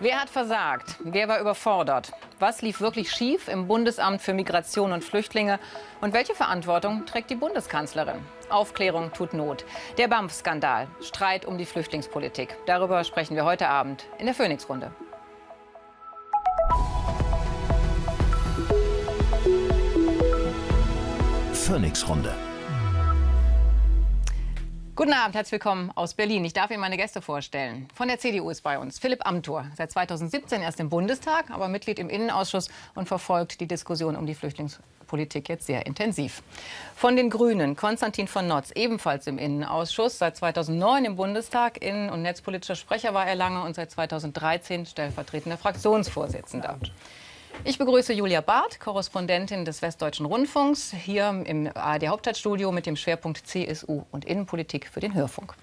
Wer hat versagt? Wer war überfordert? Was lief wirklich schief im Bundesamt für Migration und Flüchtlinge? Und welche Verantwortung trägt die Bundeskanzlerin? Aufklärung tut Not. Der BAMF-Skandal, Streit um die Flüchtlingspolitik. Darüber sprechen wir heute Abend in der Phoenix-Runde. Phoenix-Runde. Guten Abend, herzlich willkommen aus Berlin. Ich darf Ihnen meine Gäste vorstellen. Von der CDU ist bei uns Philipp Amthor, seit 2017 erst im Bundestag, aber Mitglied im Innenausschuss und verfolgt die Diskussion um die Flüchtlingspolitik jetzt sehr intensiv. Von den Grünen Konstantin von Notz, ebenfalls im Innenausschuss, seit 2009 im Bundestag, Innen- und netzpolitischer Sprecher war er lange und seit 2013 stellvertretender Fraktionsvorsitzender. Ich begrüße Julia Barth, Korrespondentin des Westdeutschen Rundfunks, hier im ARD Hauptstadtstudio mit dem Schwerpunkt CSU und Innenpolitik für den Hörfunk.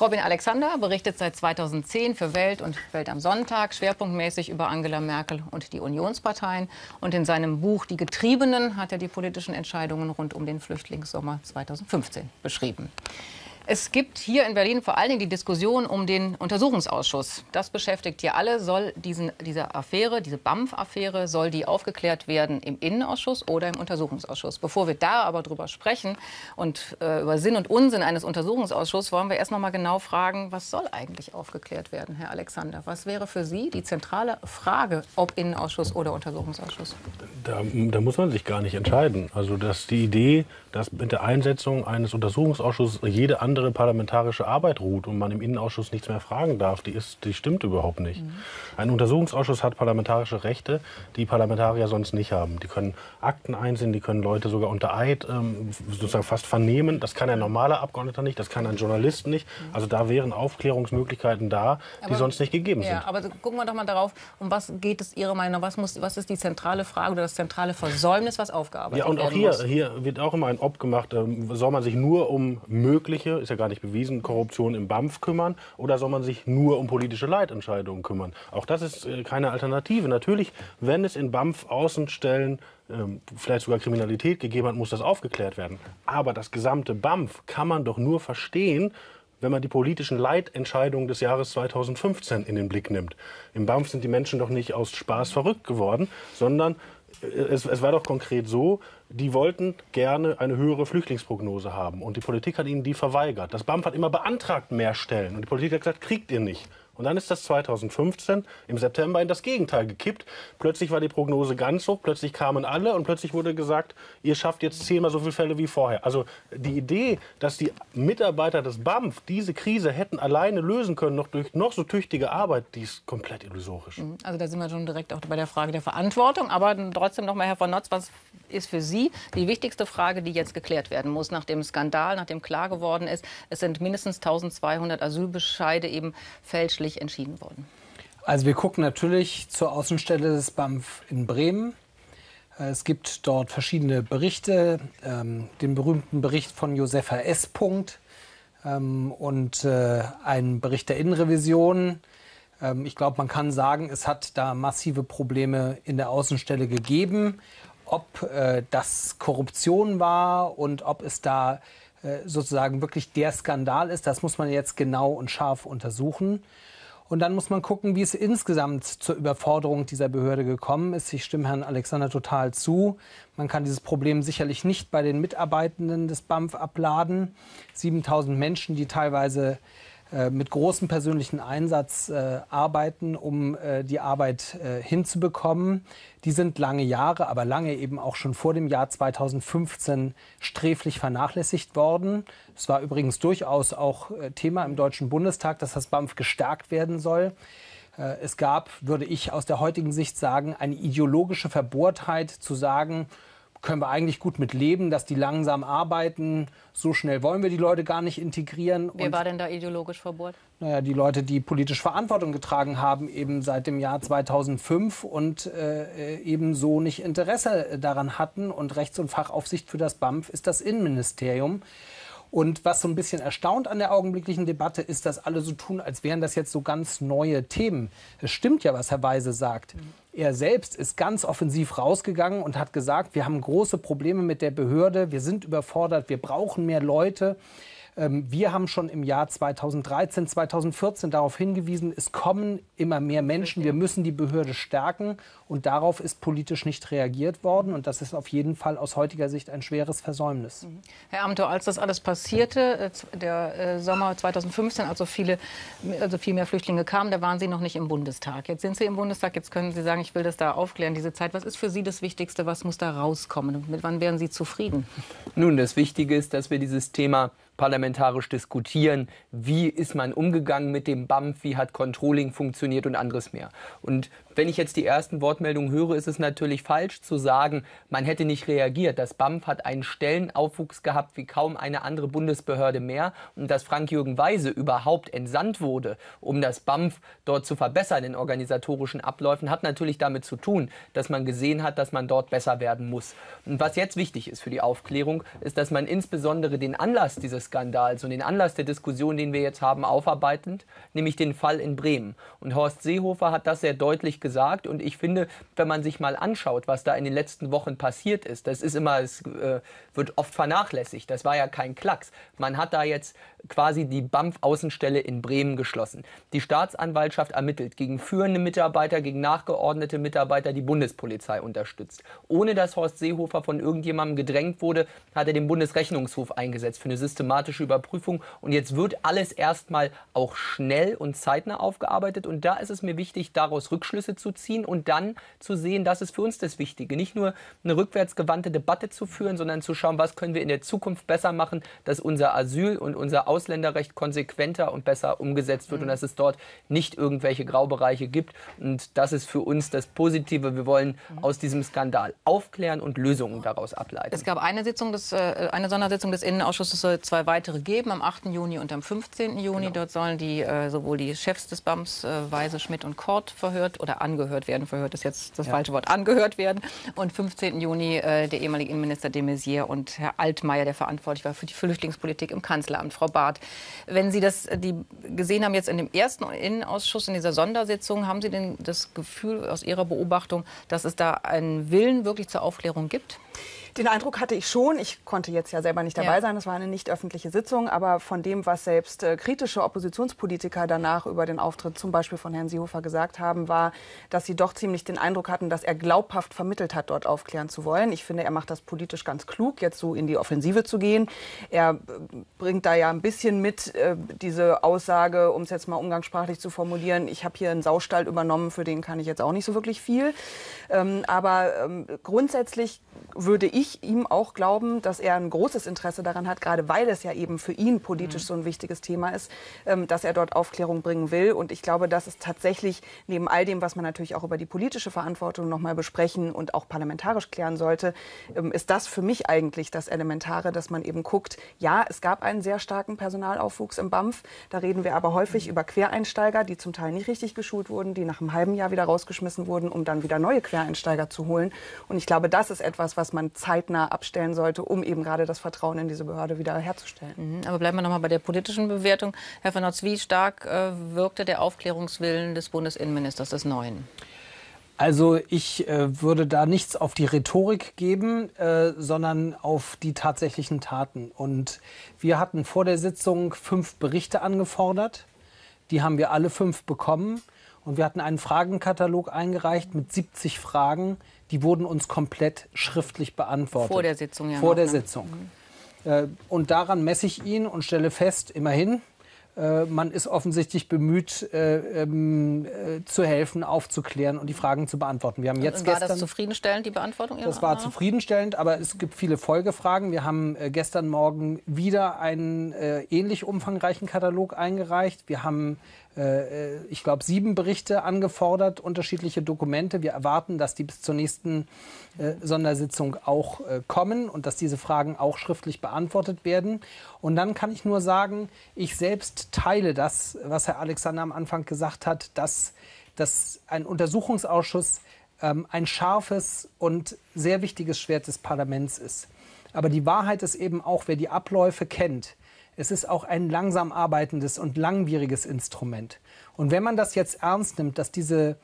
Robin Alexander berichtet seit 2010 für Welt und Welt am Sonntag schwerpunktmäßig über Angela Merkel und die Unionsparteien. Und in seinem Buch Die Getriebenen hat er die politischen Entscheidungen rund um den Flüchtlingssommer 2015 beschrieben. Es gibt hier in Berlin vor allen Dingen die Diskussion um den Untersuchungsausschuss. Das beschäftigt hier alle. Soll diesen, diese Affäre, diese BAMF-Affäre, soll die aufgeklärt werden im Innenausschuss oder im Untersuchungsausschuss? Bevor wir da aber drüber sprechen und äh, über Sinn und Unsinn eines Untersuchungsausschusses, wollen wir erst noch mal genau fragen, was soll eigentlich aufgeklärt werden, Herr Alexander? Was wäre für Sie die zentrale Frage, ob Innenausschuss oder Untersuchungsausschuss? Da, da muss man sich gar nicht entscheiden. Also dass die Idee, dass mit der Einsetzung eines Untersuchungsausschusses jede andere andere parlamentarische Arbeit ruht und man im Innenausschuss nichts mehr fragen darf, die, ist, die stimmt überhaupt nicht. Mhm. Ein Untersuchungsausschuss hat parlamentarische Rechte, die Parlamentarier sonst nicht haben. Die können Akten einsehen, die können Leute sogar unter Eid ähm, sozusagen fast vernehmen. Das kann ein normaler Abgeordneter nicht, das kann ein Journalist nicht. Also da wären Aufklärungsmöglichkeiten da, die aber, sonst nicht gegeben ja, sind. Aber gucken wir doch mal darauf, um was geht es Ihrer Meinung nach? Was, muss, was ist die zentrale Frage oder das zentrale Versäumnis, was aufgearbeitet wird? Ja, und auch hier, hier wird auch immer ein Ob gemacht. Ähm, soll man sich nur um mögliche ist ja gar nicht bewiesen, Korruption im BAMF kümmern oder soll man sich nur um politische Leitentscheidungen kümmern? Auch das ist äh, keine Alternative. Natürlich, wenn es in BAMF Außenstellen ähm, vielleicht sogar Kriminalität gegeben hat, muss das aufgeklärt werden. Aber das gesamte BAMF kann man doch nur verstehen, wenn man die politischen Leitentscheidungen des Jahres 2015 in den Blick nimmt. Im BAMF sind die Menschen doch nicht aus Spaß verrückt geworden, sondern es, es, war doch konkret so, die wollten gerne eine höhere Flüchtlingsprognose haben. Und die Politik hat ihnen die verweigert. Das BAMF hat immer beantragt mehr Stellen. Und die Politik hat gesagt, kriegt ihr nicht. Und dann ist das 2015 im September in das Gegenteil gekippt. Plötzlich war die Prognose ganz hoch, plötzlich kamen alle und plötzlich wurde gesagt, ihr schafft jetzt zehnmal so viele Fälle wie vorher. Also die Idee, dass die Mitarbeiter des BAMF diese Krise hätten alleine lösen können, noch durch noch so tüchtige Arbeit, die ist komplett illusorisch. Mhm. Also da sind wir schon direkt auch bei der Frage der Verantwortung. Aber trotzdem noch mal, Herr von Notz, was ist für Sie die wichtigste Frage, die jetzt geklärt werden muss nach dem Skandal, nachdem klar geworden ist, es sind mindestens 1200 Asylbescheide eben fälschlich gerichtlich entschieden worden? Also wir gucken natürlich zur Außenstelle des BAMF in Bremen. Äh, es gibt dort verschiedene Berichte, ähm, den berühmten Bericht von Josefa S. Punkt, ähm, und äh, einen Bericht der Innenrevision. Ähm, ich glaube, man kann sagen, es hat da massive Probleme in der Außenstelle gegeben. Ob äh, das Korruption war und ob es da äh, sozusagen wirklich der Skandal ist, das muss man jetzt genau und scharf untersuchen. Und dann muss man gucken, wie es insgesamt zur Überforderung dieser Behörde gekommen ist. Ich stimme Herrn Alexander total zu. Man kann dieses Problem sicherlich nicht bei den Mitarbeitenden des BAMF abladen. 7000 Menschen, die teilweise mit großem persönlichen Einsatz äh, arbeiten, um äh, die Arbeit äh, hinzubekommen. Die sind lange Jahre, aber lange eben auch schon vor dem Jahr 2015 sträflich vernachlässigt worden. Es war übrigens durchaus auch äh, Thema im Deutschen Bundestag, dass das BAMF gestärkt werden soll. Äh, es gab, würde ich aus der heutigen Sicht sagen, eine ideologische Verbohrtheit zu sagen, können wir eigentlich gut mit leben, dass die langsam arbeiten. So schnell wollen wir die Leute gar nicht integrieren. Wer und, war denn da ideologisch verbohrt? Naja, die Leute, die politisch Verantwortung getragen haben, eben seit dem Jahr 2005 und äh, eben so nicht Interesse daran hatten. Und Rechts- und Fachaufsicht für das BAMF ist das Innenministerium. Und was so ein bisschen erstaunt an der augenblicklichen Debatte ist, dass alle so tun, als wären das jetzt so ganz neue Themen. Es stimmt ja, was Herr Weise sagt. Er selbst ist ganz offensiv rausgegangen und hat gesagt, wir haben große Probleme mit der Behörde, wir sind überfordert, wir brauchen mehr Leute. Ähm, wir haben schon im Jahr 2013, 2014 darauf hingewiesen, es kommen immer mehr Menschen, wir müssen die Behörde stärken und darauf ist politisch nicht reagiert worden und das ist auf jeden Fall aus heutiger Sicht ein schweres Versäumnis. Mhm. Herr Amthor, als das alles passierte, äh, der äh, Sommer 2015, also viele, also viel mehr Flüchtlinge kamen, da waren Sie noch nicht im Bundestag. Jetzt sind Sie im Bundestag, jetzt können Sie sagen, ich will das da aufklären, diese Zeit. Was ist für Sie das Wichtigste? Was muss da rauskommen? Mit wann wären Sie zufrieden? Nun, das Wichtige ist, dass wir dieses Thema parlamentarisch diskutieren, wie ist man umgegangen mit dem BAMF, wie hat Controlling funktioniert und anderes mehr. Und wenn ich jetzt die ersten Wortmeldungen höre, ist es natürlich falsch zu sagen, man hätte nicht reagiert. Das BAMF hat einen Stellenaufwuchs gehabt wie kaum eine andere Bundesbehörde mehr. Und dass Frank-Jürgen Weise überhaupt entsandt wurde, um das BAMF dort zu verbessern in organisatorischen Abläufen, hat natürlich damit zu tun, dass man gesehen hat, dass man dort besser werden muss. Und was jetzt wichtig ist für die Aufklärung, ist, dass man insbesondere den Anlass dieses Skandals und den Anlass der Diskussion, den wir jetzt haben, aufarbeitend, nämlich den Fall in Bremen. Und Horst Seehofer hat das sehr deutlich gesagt. Und ich finde, wenn man sich mal anschaut, was da in den letzten Wochen passiert ist, das ist immer, es äh, wird oft vernachlässigt. Das war ja kein Klacks. Man hat da jetzt quasi die BAMF-Außenstelle in Bremen geschlossen. Die Staatsanwaltschaft ermittelt gegen führende Mitarbeiter, gegen nachgeordnete Mitarbeiter, die Bundespolizei unterstützt. Ohne dass Horst Seehofer von irgendjemandem gedrängt wurde, hat er den Bundesrechnungshof eingesetzt für eine systematische Überprüfung. Und jetzt wird alles erstmal auch schnell und zeitnah aufgearbeitet. Und da ist es mir wichtig, daraus Rückschlüsse zu ziehen und dann zu sehen, das ist für uns das Wichtige. Nicht nur eine rückwärtsgewandte Debatte zu führen, sondern zu schauen, was können wir in der Zukunft besser machen, dass unser Asyl und unser Ausländerrecht konsequenter und besser umgesetzt wird mhm. und dass es dort nicht irgendwelche Graubereiche gibt. Und das ist für uns das Positive. Wir wollen mhm. aus diesem Skandal aufklären und Lösungen daraus ableiten. Es gab eine Sitzung, des, äh, eine Sondersitzung des Innenausschusses, es soll zwei weitere geben, am 8. Juni und am 15. Juni. Genau. Dort sollen die, äh, sowohl die Chefs des BAMS, äh, Weise, Schmidt und Kort, verhört oder angehört werden. Verhört ist jetzt das ja. falsche Wort, angehört werden. Und 15. Juni der ehemalige Innenminister de Maizière und Herr Altmaier, der verantwortlich war für die Flüchtlingspolitik im Kanzleramt, Frau Bar Rat. Wenn Sie das die gesehen haben jetzt in dem ersten Innenausschuss, in dieser Sondersitzung, haben Sie denn das Gefühl aus Ihrer Beobachtung, dass es da einen Willen wirklich zur Aufklärung gibt? Den Eindruck hatte ich schon. Ich konnte jetzt ja selber nicht dabei ja. sein. Es war eine nicht öffentliche Sitzung. Aber von dem, was selbst äh, kritische Oppositionspolitiker danach über den Auftritt zum Beispiel von Herrn Seehofer gesagt haben, war, dass sie doch ziemlich den Eindruck hatten, dass er glaubhaft vermittelt hat, dort aufklären zu wollen. Ich finde, er macht das politisch ganz klug, jetzt so in die Offensive zu gehen. Er äh, bringt da ja ein bisschen mit äh, diese Aussage, um es jetzt mal umgangssprachlich zu formulieren, ich habe hier einen Saustall übernommen, für den kann ich jetzt auch nicht so wirklich viel. Ähm, aber ähm, grundsätzlich würde ich ihm auch glauben, dass er ein großes Interesse daran hat, gerade weil es ja eben für ihn politisch mhm. so ein wichtiges Thema ist, ähm, dass er dort Aufklärung bringen will. Und ich glaube, dass es tatsächlich neben all dem, was man natürlich auch über die politische Verantwortung noch mal besprechen und auch parlamentarisch klären sollte, ähm, ist das für mich eigentlich das Elementare, dass man eben guckt, ja, es gab einen sehr starken Personalaufwuchs im BAMF. Da reden wir aber häufig mhm. über Quereinsteiger, die zum Teil nicht richtig geschult wurden, die nach einem halben Jahr wieder rausgeschmissen wurden, um dann wieder neue Quereinsteiger zu holen. Und ich glaube, das ist etwas, was man zeitnah abstellen sollte, um eben gerade das Vertrauen in diese Behörde wieder herzustellen. Mhm, aber bleiben wir noch mal bei der politischen Bewertung. Herr von Notz, wie stark äh, wirkte der Aufklärungswillen des Bundesinnenministers des Neuen? Also ich äh, würde da nichts auf die Rhetorik geben, äh, sondern auf die tatsächlichen Taten. Und wir hatten vor der Sitzung fünf Berichte angefordert. Die haben wir alle fünf bekommen. Und wir hatten einen Fragenkatalog eingereicht mit 70 Fragen, die wurden uns komplett schriftlich beantwortet. Vor der Sitzung, ja. Vor noch, der ne? Sitzung. Mhm. Äh, und daran messe ich ihn und stelle fest, immerhin, äh, man ist offensichtlich bemüht, äh, ähm, äh, zu helfen, aufzuklären und die Fragen zu beantworten. Wir haben jetzt war gestern, das zufriedenstellend, die Beantwortung? Ihrer das war Anna? zufriedenstellend, aber es gibt viele Folgefragen. Wir haben äh, gestern Morgen wieder einen äh, ähnlich umfangreichen Katalog eingereicht. Wir haben äh, äh, ich glaube, sieben Berichte angefordert, unterschiedliche Dokumente. Wir erwarten, dass die bis zur nächsten äh, Sondersitzung auch äh, kommen und dass diese Fragen auch schriftlich beantwortet werden. Und dann kann ich nur sagen, ich selbst teile das, was Herr Alexander am Anfang gesagt hat, dass, dass ein Untersuchungsausschuss ähm, ein scharfes und sehr wichtiges Schwert des Parlaments ist. Aber die Wahrheit ist eben auch, wer die Abläufe kennt, es ist auch ein langsam arbeitendes und langwieriges Instrument. Und wenn man das jetzt ernst nimmt, dass diese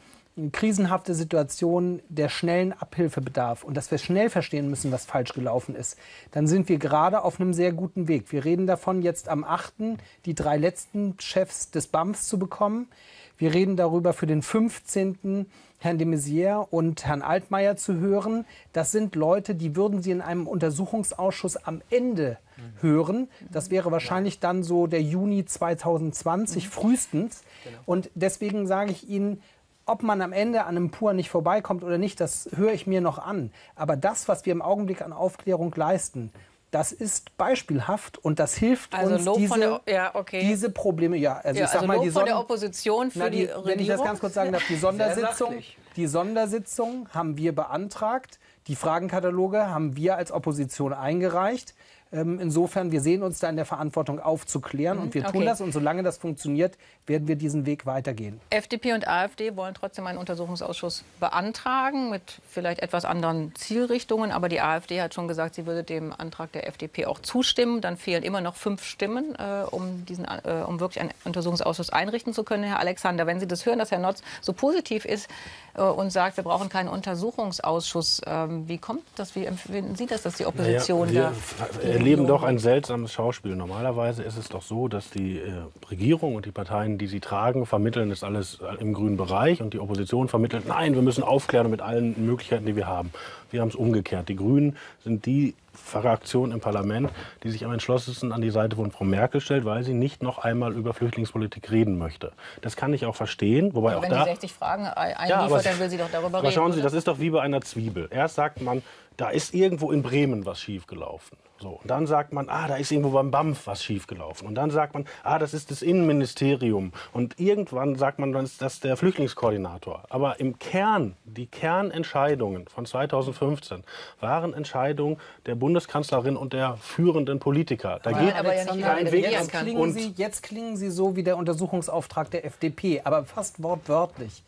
krisenhafte Situation der schnellen Abhilfe bedarf und dass wir schnell verstehen müssen, was falsch gelaufen ist, dann sind wir gerade auf einem sehr guten Weg. Wir reden davon, jetzt am 8. die drei letzten Chefs des BAMFs zu bekommen. Wir reden darüber, für den 15. Herrn de Maizière und Herrn Altmaier zu hören. Das sind Leute, die würden Sie in einem Untersuchungsausschuss am Ende hören. Das wäre wahrscheinlich dann so der Juni 2020 frühestens. Und deswegen sage ich Ihnen, ob man am Ende an einem Pur nicht vorbeikommt oder nicht, das höre ich mir noch an. Aber das, was wir im Augenblick an Aufklärung leisten, das ist beispielhaft und das hilft Also uns, Lob diese, der- ja, okay. diese Probleme. Ja, also Ja, ich sag also mal, Lob die von der Opposition für na, die, die, Regierung. wenn ich das ganz kurz sagen darf, die Sondersitzung, die Sondersitzung haben wir beantragt, die Fragenkataloge haben wir als Opposition eingereicht. Ähm, insofern, wir sehen uns da in der Verantwortung aufzuklären und wir tun Mhm, okay. das und solange das funktioniert, werden wir diesen Weg weitergehen. FDP und AfD wollen trotzdem einen Untersuchungsausschuss beantragen mit vielleicht etwas anderen Zielrichtungen. Aber die AfD hat schon gesagt, sie würde dem Antrag der FDP auch zustimmen. Dann fehlen immer noch fünf Stimmen, äh, um, diesen, äh, um wirklich einen Untersuchungsausschuss einrichten zu können. Herr Alexander, wenn Sie das hören, dass Herr Notz so positiv ist äh, und sagt, wir brauchen keinen Untersuchungsausschuss, ähm, wie kommt das? Wie empfinden Sie das, dass die Opposition Naja, da wir erleben doch ein seltsames Schauspiel. Normalerweise ist es doch so, dass die äh, Regierung und die Parteien, die sie tragen, vermitteln das alles im grünen Bereich und die Opposition vermittelt, nein, wir müssen aufklären mit allen Möglichkeiten, die wir haben. Wir haben es umgekehrt. Die Grünen sind die Fraktion im Parlament, die sich am entschlossensten an die Seite von Frau Merkel stellt, weil sie nicht noch einmal über Flüchtlingspolitik reden möchte. Das kann ich auch verstehen, wobei auch Wenn da sie 60 Fragen ein- Ja, einliefert, aber- dann will sie doch darüber aber reden. schauen Sie, oder? das ist doch wie bei einer Zwiebel. Erst sagt man, da ist irgendwo in Bremen was schiefgelaufen. So, und dann sagt man, ah, da ist irgendwo beim BAMF was schiefgelaufen. Und dann sagt man, ah, das ist das Innenministerium. Und irgendwann sagt man, dann ist das der Flüchtlingskoordinator. Aber im Kern, die Kernentscheidungen von 2015 waren Entscheidungen der Bundeskanzlerin und der führenden Politiker. Da geht aber ja nicht keinen Weg jetzt, klingen Und- Sie, jetzt klingen Sie so wie der Untersuchungsauftrag der FDP, aber fast wortwörtlich.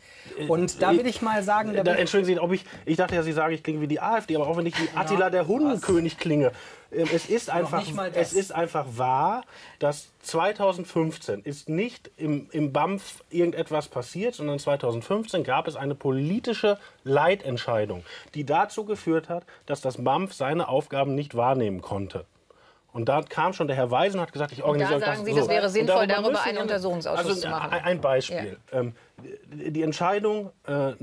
Und da will ich mal sagen, da Da, will- entschuldigen Sie, ob ich, ich dachte ja, Sie sagen, ich klinge wie die AfD, aber auch wenn ich wie Attila der Hundenkönig klinge. Ähm, Es ist, einfach, nicht mal das. es ist einfach wahr, dass 2015 ist nicht im, im BAMF irgendetwas passiert, sondern 2015 gab es eine politische Leitentscheidung, die dazu geführt hat, dass das BAMF seine Aufgaben nicht wahrnehmen konnte. Und da kam schon der Herr Weisen und hat gesagt, ich organisiere da euch sagen das Sie, das wäre Und sinnvoll, darüber einen Untersuchungsausschuss also, zu machen. Ein ein Beispiel. Ähm, die Entscheidung, äh,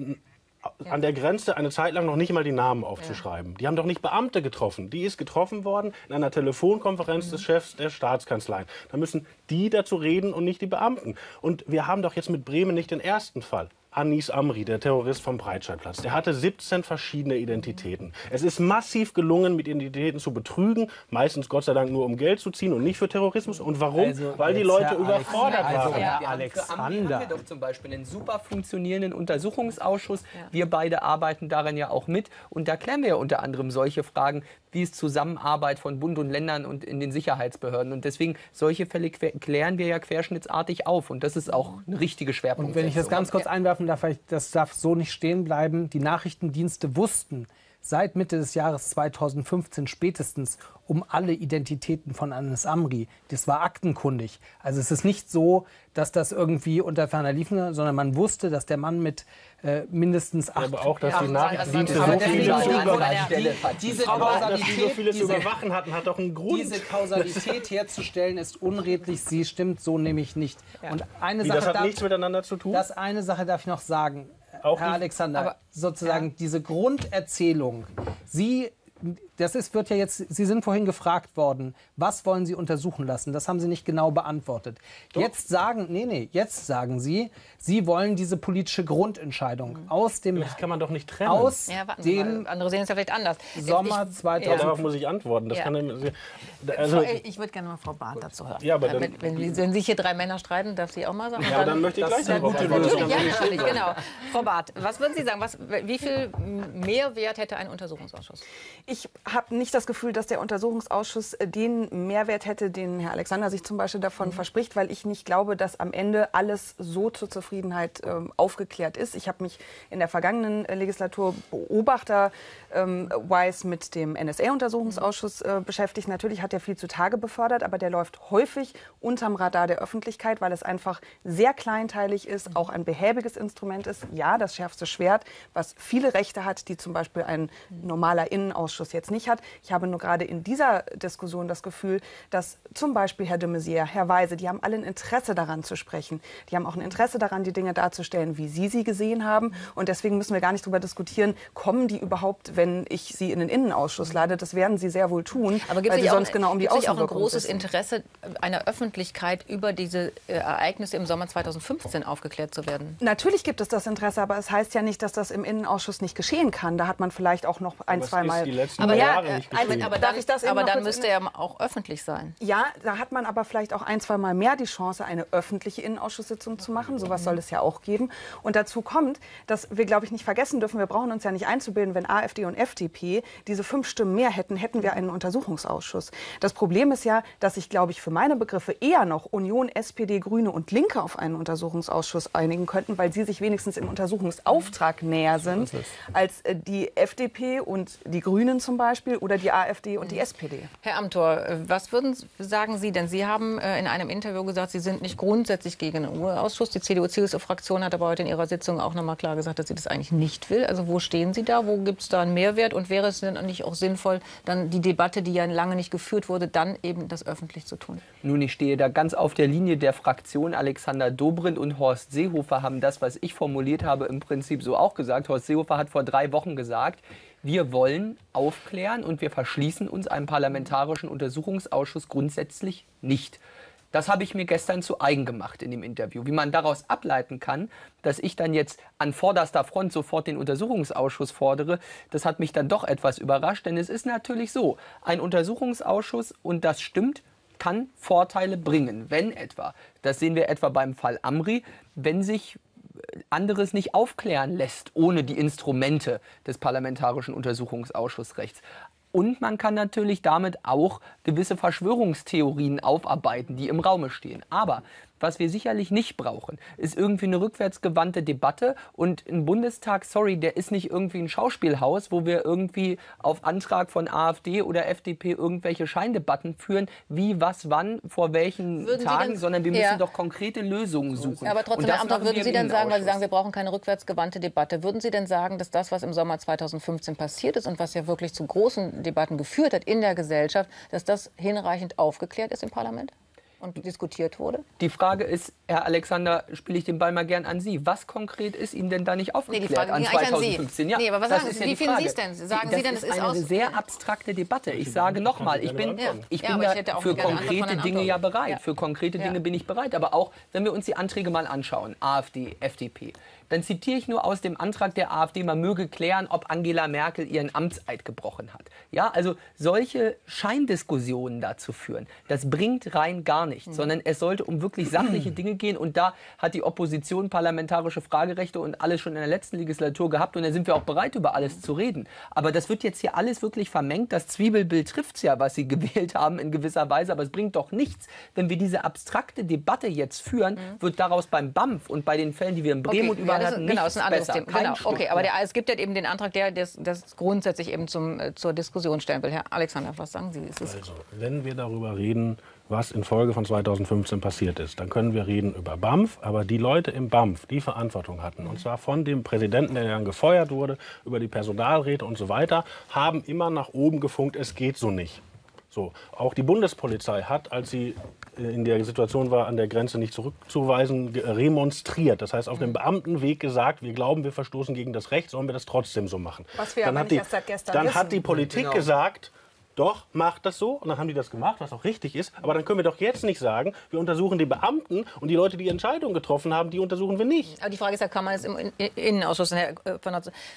an der Grenze eine Zeit lang noch nicht mal die Namen aufzuschreiben. Die haben doch nicht Beamte getroffen. Die ist getroffen worden in einer Telefonkonferenz des Chefs der Staatskanzlei. Da müssen die dazu reden und nicht die Beamten. Und wir haben doch jetzt mit Bremen nicht den ersten Fall. Anis Amri, der Terrorist vom Breitscheidplatz, der hatte 17 verschiedene Identitäten. Es ist massiv gelungen, mit Identitäten zu betrügen, meistens Gott sei Dank nur um Geld zu ziehen und nicht für Terrorismus. Und warum? Also Weil die Leute Herr überfordert Alexander, also, waren. Herr Wir haben für Amri Alexander. haben wir doch zum Beispiel einen super funktionierenden Untersuchungsausschuss. Wir beide arbeiten daran ja auch mit. Und da klären wir ja unter anderem solche Fragen, wie ist Zusammenarbeit von Bund und Ländern und in den Sicherheitsbehörden. Und deswegen, solche Fälle klären wir ja querschnittsartig auf. Und das ist auch eine richtige Schwerpunkt. Und wenn ich das ganz kurz einwerfen darf, weil ich, das darf so nicht stehen bleiben. Die Nachrichtendienste wussten seit Mitte des Jahres 2015 spätestens um alle Identitäten von Anis Amri. Das war aktenkundig. Also es ist nicht so, dass das irgendwie unter ferner lief, sondern man wusste, dass der Mann mit äh, mindestens acht... Aber auch, dass die Ja, Nachrichtendienste aber so viele zu wir über- an der Stelle diese die so hatten, hat doch einen Grund. diese Kausalität herzustellen, ist unredlich. Sie stimmt so nämlich nicht. Und eine Wie, Sache das hat darf- nichts miteinander zu tun? Das eine Sache darf ich noch sagen, Auch Herr Alexander. Aber- sozusagen diese Grunderzählung. Sie, das ist, wird ja jetzt, Sie sind vorhin gefragt worden, was wollen Sie untersuchen lassen? Das haben Sie nicht genau beantwortet. Jetzt sagen, nee, nee, jetzt sagen Sie, Sie wollen diese politische Grundentscheidung aus dem, das kann man doch nicht trennen. aus Ja, warten Sie dem mal. Andere sehen es ja vielleicht anders. Sommer Ich- 2000. Darauf muss ich antworten. Das Ja. kann, also, Also, ich würde gerne mal Frau Barth dazu hören. Ja, aber dann- wenn, wenn, wenn sich hier drei Männer streiten, darf sie auch mal sagen. ja, dann möchte ich gleich eine gute. Lösung. Ja, natürlich, genau. Frau Barth, was würden Sie sagen? Was, wie viel Mehrwert hätte ein Untersuchungsausschuss? Ich habe nicht das Gefühl, dass der Untersuchungsausschuss den Mehrwert hätte, den Herr Alexander sich zum Beispiel davon mhm. verspricht, weil ich nicht glaube, dass am Ende alles so zur Zufriedenheit ähm, aufgeklärt ist. Ich habe mich in der vergangenen Legislatur beobachterweise ähm, mit dem NSA-Untersuchungsausschuss äh, beschäftigt. Natürlich hat er viel zutage befördert, aber der läuft häufig unterm Radar der Öffentlichkeit, weil es einfach sehr kleinteilig ist, auch ein behäbiges Instrument ist. Ja, das schärfste Schwert, was viele Rechte hat, die zum Beispiel ein normaler Innenausschuss jetzt nicht hat. Ich habe nur gerade in dieser Diskussion das Gefühl, dass zum Beispiel Herr de Maizière, Herr Weise, die haben alle ein Interesse daran zu sprechen. Die haben auch ein Interesse daran, die Dinge darzustellen, wie Sie sie gesehen haben. Und deswegen müssen wir gar nicht darüber diskutieren, kommen die überhaupt, wenn ich sie in den Innenausschuss lade. Das werden sie sehr wohl tun, Aber gibt weil sie sonst genau um die Außenwirkung auch ein großes wissen. Interesse einer Öffentlichkeit über diese äh, Ereignisse im Sommer 2015 aufgeklärt zu werden? Natürlich gibt es das Interesse, aber es heißt ja nicht, dass das im Innenausschuss nicht geschehen kann. Da hat man vielleicht auch noch ein, zwei Mal. Aber, ja, äh, aber dann, aber dann müsste er auch öffentlich sein. Ja, da hat man aber vielleicht auch ein, zwei Mal mehr die Chance, eine öffentliche Innenausschusssitzung zu machen. Sowas soll es ja auch geben. Und dazu kommt, dass wir, glaube ich, nicht vergessen dürfen, wir brauchen uns ja nicht einzubilden, wenn AfD und FDP diese fünf Stimmen mehr hätten, hätten wir einen Untersuchungsausschuss. Das Problem ist ja, dass sich, glaube ich, für meine Begriffe eher noch Union, SPD, Grüne und Linke auf einen Untersuchungsausschuss einigen könnten, weil sie sich wenigstens im Untersuchungsauftrag näher sind als äh, die FDP und die Grünen zum Beispiel oder die AfD und die mhm. SPD. Herr Amthor, äh, was würden sagen Sie denn? Sie haben äh, in einem Interview gesagt, Sie sind nicht grundsätzlich gegen den Urausschuss. Die CDU-CSU-Fraktion hat aber heute in ihrer Sitzung auch noch mal klar gesagt, dass sie das eigentlich nicht will. Also wo stehen Sie da? Wo gibt es da einen Mehrwert? Und wäre es denn nicht auch sinnvoll, dann die Debatte, die ja lange nicht geführt wurde, dann eben das öffentlich zu tun? Nun, ich stehe da ganz auf der Linie der Fraktion. Alexander Dobrindt und Horst Seehofer haben das, was ich formuliert habe, im Prinzip so auch gesagt. Horst Seehofer hat vor drei Wochen gesagt, wir wollen aufklären und wir verschließen uns einem parlamentarischen Untersuchungsausschuss grundsätzlich nicht. Das habe ich mir gestern zu eigen gemacht in dem Interview. Wie man daraus ableiten kann, dass ich dann jetzt an vorderster Front sofort den Untersuchungsausschuss fordere, das hat mich dann doch etwas überrascht. Denn es ist natürlich so, ein Untersuchungsausschuss, und das stimmt, kann Vorteile bringen, wenn etwa, das sehen wir etwa beim Fall Amri, wenn sich anderes nicht aufklären lässt ohne die Instrumente des Parlamentarischen Untersuchungsausschussrechts. Und man kann natürlich damit auch gewisse Verschwörungstheorien aufarbeiten, die im Raume stehen. Aber was wir sicherlich nicht brauchen, ist irgendwie eine rückwärtsgewandte Debatte und ein Bundestag, sorry, der ist nicht irgendwie ein Schauspielhaus, wo wir irgendwie auf Antrag von AfD oder FDP irgendwelche Scheindebatten führen, wie, was, wann, vor welchen würden Tagen, denn, sondern wir müssen ja. doch konkrete Lösungen suchen. Aber trotzdem, Herr Amthor, würden Sie denn sagen, weil Sie sagen, wir brauchen keine rückwärtsgewandte Debatte, würden Sie denn sagen, dass das, was im Sommer 2015 passiert ist und was ja wirklich zu großen Debatten geführt hat in der Gesellschaft, dass das hinreichend aufgeklärt ist im Parlament? Und diskutiert wurde? Die Frage ist, Herr Alexander, spiele ich den Ball mal gern an Sie. Was konkret ist Ihnen denn da nicht aufgeklärt nee, die Frage an 2015? An ja, nee, aber was sagen Sie? Wie finden Sie es denn? Sagen das Sie denn, es ist, ist eine sehr abstrakte Debatte. Ich sage nochmal, ich bin, ja. ich bin ja, ich für konkrete Dinge ja bereit. Für konkrete Dinge bin ich bereit. Aber auch, wenn wir uns die Anträge mal anschauen, AfD, FDP, dann zitiere ich nur aus dem Antrag der AfD, man möge klären, ob Angela Merkel ihren Amtseid gebrochen hat. Ja, also solche Scheindiskussionen dazu führen, das bringt rein gar nichts, mhm. sondern es sollte um wirklich sachliche Dinge gehen und da hat die Opposition parlamentarische Fragerechte und alles schon in der letzten Legislatur gehabt und da sind wir auch bereit, über alles zu reden. Aber das wird jetzt hier alles wirklich vermengt. Das Zwiebelbild trifft es ja, was Sie gewählt haben in gewisser Weise, aber es bringt doch nichts, wenn wir diese abstrakte Debatte jetzt führen, mhm. wird daraus beim BAMF und bei den Fällen, die wir in Bremen okay. und überall das ist, genau, ist ein anderes besser. Thema. Genau. Okay, aber der, es gibt ja eben den Antrag, der das, das grundsätzlich eben zum, äh, zur Diskussion stellen will. Herr Alexander, was sagen Sie? also, wenn wir darüber reden, was in Folge von 2015 passiert ist, dann können wir reden über BAMF, aber die Leute im BAMF, die Verantwortung hatten, und zwar von dem Präsidenten, der dann gefeuert wurde, über die Personalräte und so weiter, haben immer nach oben gefunkt, es geht so nicht. So, auch die Bundespolizei hat, als sie äh, in der Situation war, an der Grenze nicht zurückzuweisen, remonstriert. Das heißt, auf dem Beamtenweg gesagt, wir glauben, wir verstoßen gegen das Recht, sollen wir das trotzdem so machen. Was wir dann aber hat die, erst seit gestern Dann wissen. hat die Politik genau. gesagt, doch, macht das so. Und dann haben die das gemacht, was auch richtig ist. Aber dann können wir doch jetzt nicht sagen, wir untersuchen die Beamten und die Leute, die Entscheidungen getroffen haben, die untersuchen wir nicht. Aber die Frage ist ja, kann man es im Innenausschuss... Herr äh,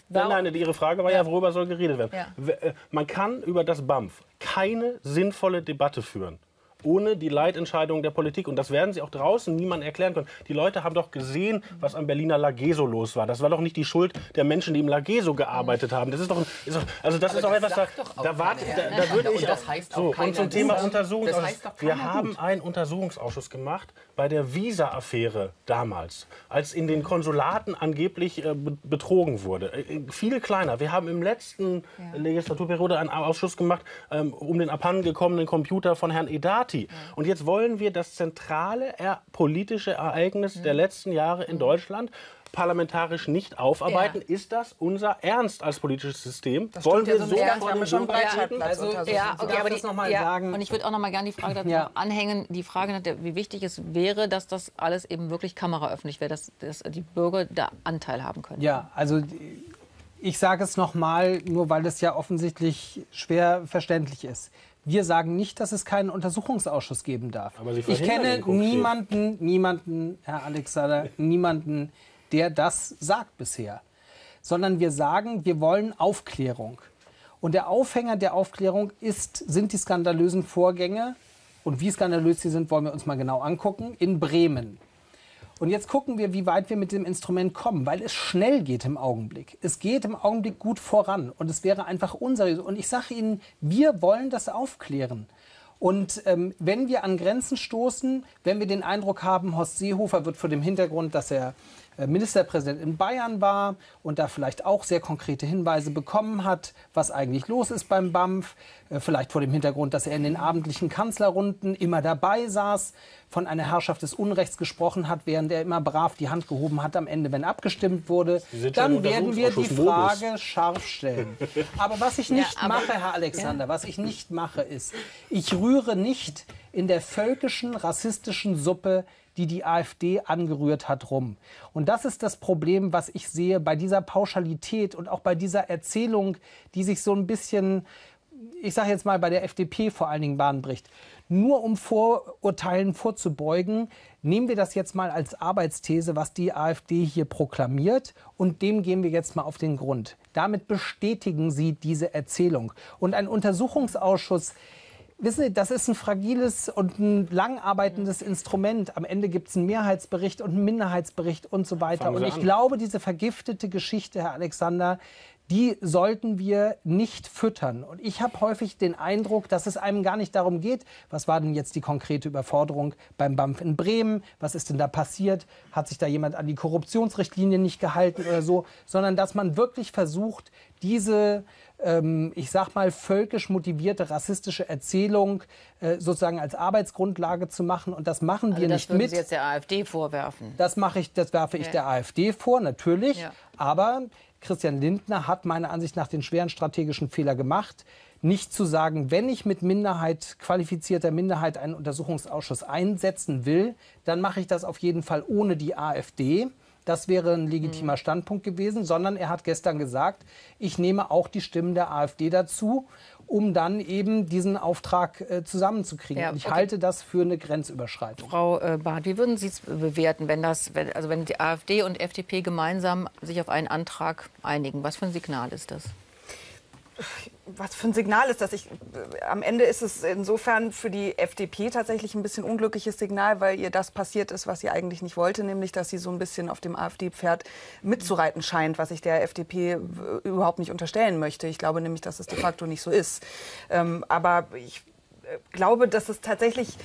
nein, nein, Ihre Frage war ja, worüber soll geredet werden. Ja. Äh, man kann über das BAMF keine sinnvolle Debatte führen ohne die Leitentscheidungen der Politik. Und das werden sie auch draußen niemandem erklären können. Die Leute haben doch gesehen, was am Berliner Lageso los war. Das war doch nicht die Schuld der Menschen, die im Lageso gearbeitet haben. Das ist doch, ein, ist doch also das Aber ist doch etwas, da, da, warte, da, da würde ich auch, so, und zum Thema Untersuchungsausschuss. Das heißt wir haben einen Untersuchungsausschuss gemacht bei der Visa-Affäre damals, als in den Konsulaten angeblich äh, betrogen wurde. Äh, äh, viel kleiner. Wir haben im letzten ja. Legislaturperiode einen Ausschuss gemacht ähm, um den abhandengekommenen Computer von Herrn Edati. Ja. Und jetzt wollen wir das zentrale er politische Ereignis der letzten Jahre in. Deutschland parlamentarisch nicht aufarbeiten. Ja. Ist das unser Ernst als politisches System? Das Wollen wir ja so ja, vor dem schon also, ja, okay, aber das noch mal ja, sagen. Und ich würde auch noch mal gerne die Frage dazu ja. anhängen, die Frage, wie wichtig es wäre, dass das alles eben wirklich kameraöffentlich wäre, dass, dass die Bürger da Anteil haben können. Ja, also ich sage es noch mal, nur weil es ja offensichtlich schwer verständlich ist. Wir sagen nicht, dass es keinen Untersuchungsausschuss geben darf. ich kenne niemanden, niemanden, Herr Alexander, niemanden, der das sagt bisher. Sondern wir sagen, wir wollen Aufklärung. Und der Aufhänger der Aufklärung ist, sind die skandalösen Vorgänge. Und wie skandalös sie sind, wollen wir uns mal genau angucken. In Bremen. Und jetzt gucken wir, wie weit wir mit dem Instrument kommen, weil es schnell geht im Augenblick. Es geht im Augenblick gut voran und es wäre einfach unseriös. Und ich sage Ihnen, wir wollen das aufklären. Und ähm, wenn wir an Grenzen stoßen, wenn wir den Eindruck haben, Horst Seehofer wird vor dem Hintergrund, dass er Ministerpräsident in Bayern war und da vielleicht auch sehr konkrete Hinweise bekommen hat, was eigentlich los ist beim BAMF. Äh, vielleicht vor dem Hintergrund, dass er in den abendlichen Kanzlerrunden immer dabei saß, von einer Herrschaft des Unrechts gesprochen hat, während er immer brav die Hand gehoben hat am Ende, wenn abgestimmt wurde. Dann werden wir die Frage scharf stellen. Aber was ich nicht ja, mache, Herr Alexander, ja. was ich nicht mache, ist, ich rühre nicht in der völkischen, rassistischen Suppe die die AfD angerührt hat, rum. Und das ist das Problem, was ich sehe bei dieser Pauschalität und auch bei dieser Erzählung, die sich so ein bisschen, ich sage jetzt mal, bei der FDP vor allen Dingen Bahn bricht. Nur um Vorurteilen vorzubeugen, nehmen wir das jetzt mal als Arbeitsthese, was die AfD hier proklamiert, und dem gehen wir jetzt mal auf den Grund. Damit bestätigen sie diese Erzählung. Und ein Untersuchungsausschuss wissen Sie, das ist ein fragiles und ein langarbeitendes Instrument. Am Ende gibt es einen Mehrheitsbericht und einen Minderheitsbericht und so weiter. Und ich an. glaube, diese vergiftete Geschichte, Herr Alexander, die sollten wir nicht füttern. Und ich habe häufig den Eindruck, dass es einem gar nicht darum geht, was war denn jetzt die konkrete Überforderung beim BAMF in Bremen, was ist denn da passiert, hat sich da jemand an die Korruptionsrichtlinie nicht gehalten oder so, sondern dass man wirklich versucht, diese ähm, ich sag mal, völkisch motivierte rassistische Erzählung äh, sozusagen als Arbeitsgrundlage zu machen. Und das machen also wir das nicht mit. Das Sie jetzt der AfD vorwerfen. Das mache ich, das werfe ich ja. der AfD vor, natürlich. Ja. Aber Christian Lindner hat meiner Ansicht nach den schweren strategischen Fehler gemacht, nicht zu sagen, wenn ich mit Minderheit, qualifizierter Minderheit einen Untersuchungsausschuss einsetzen will, dann mache ich das auf jeden Fall ohne die AfD. Das wäre ein legitimer. Standpunkt gewesen, sondern er hat gestern gesagt, ich nehme auch die Stimmen der AfD dazu, um dann eben diesen Auftrag äh, zusammenzukriegen. Ja, okay. ich halte das für eine Grenzüberschreitung. Frau äh, Barth, wie würden Sie es bewerten, wenn, das, wenn, also wenn die AfD und FDP gemeinsam sich auf einen Antrag einigen? Was für ein Signal ist das? Was für ein Signal ist das? Ich, am Ende ist es insofern für die FDP tatsächlich ein bisschen unglückliches Signal, weil ihr das passiert ist, was sie eigentlich nicht wollte, nämlich dass sie so ein bisschen auf dem AfD-Pferd mitzureiten scheint, was ich der FDP überhaupt nicht unterstellen möchte. Ich glaube nämlich, dass es de facto nicht so ist. Ähm, aber ich äh, glaube, dass es tatsächlich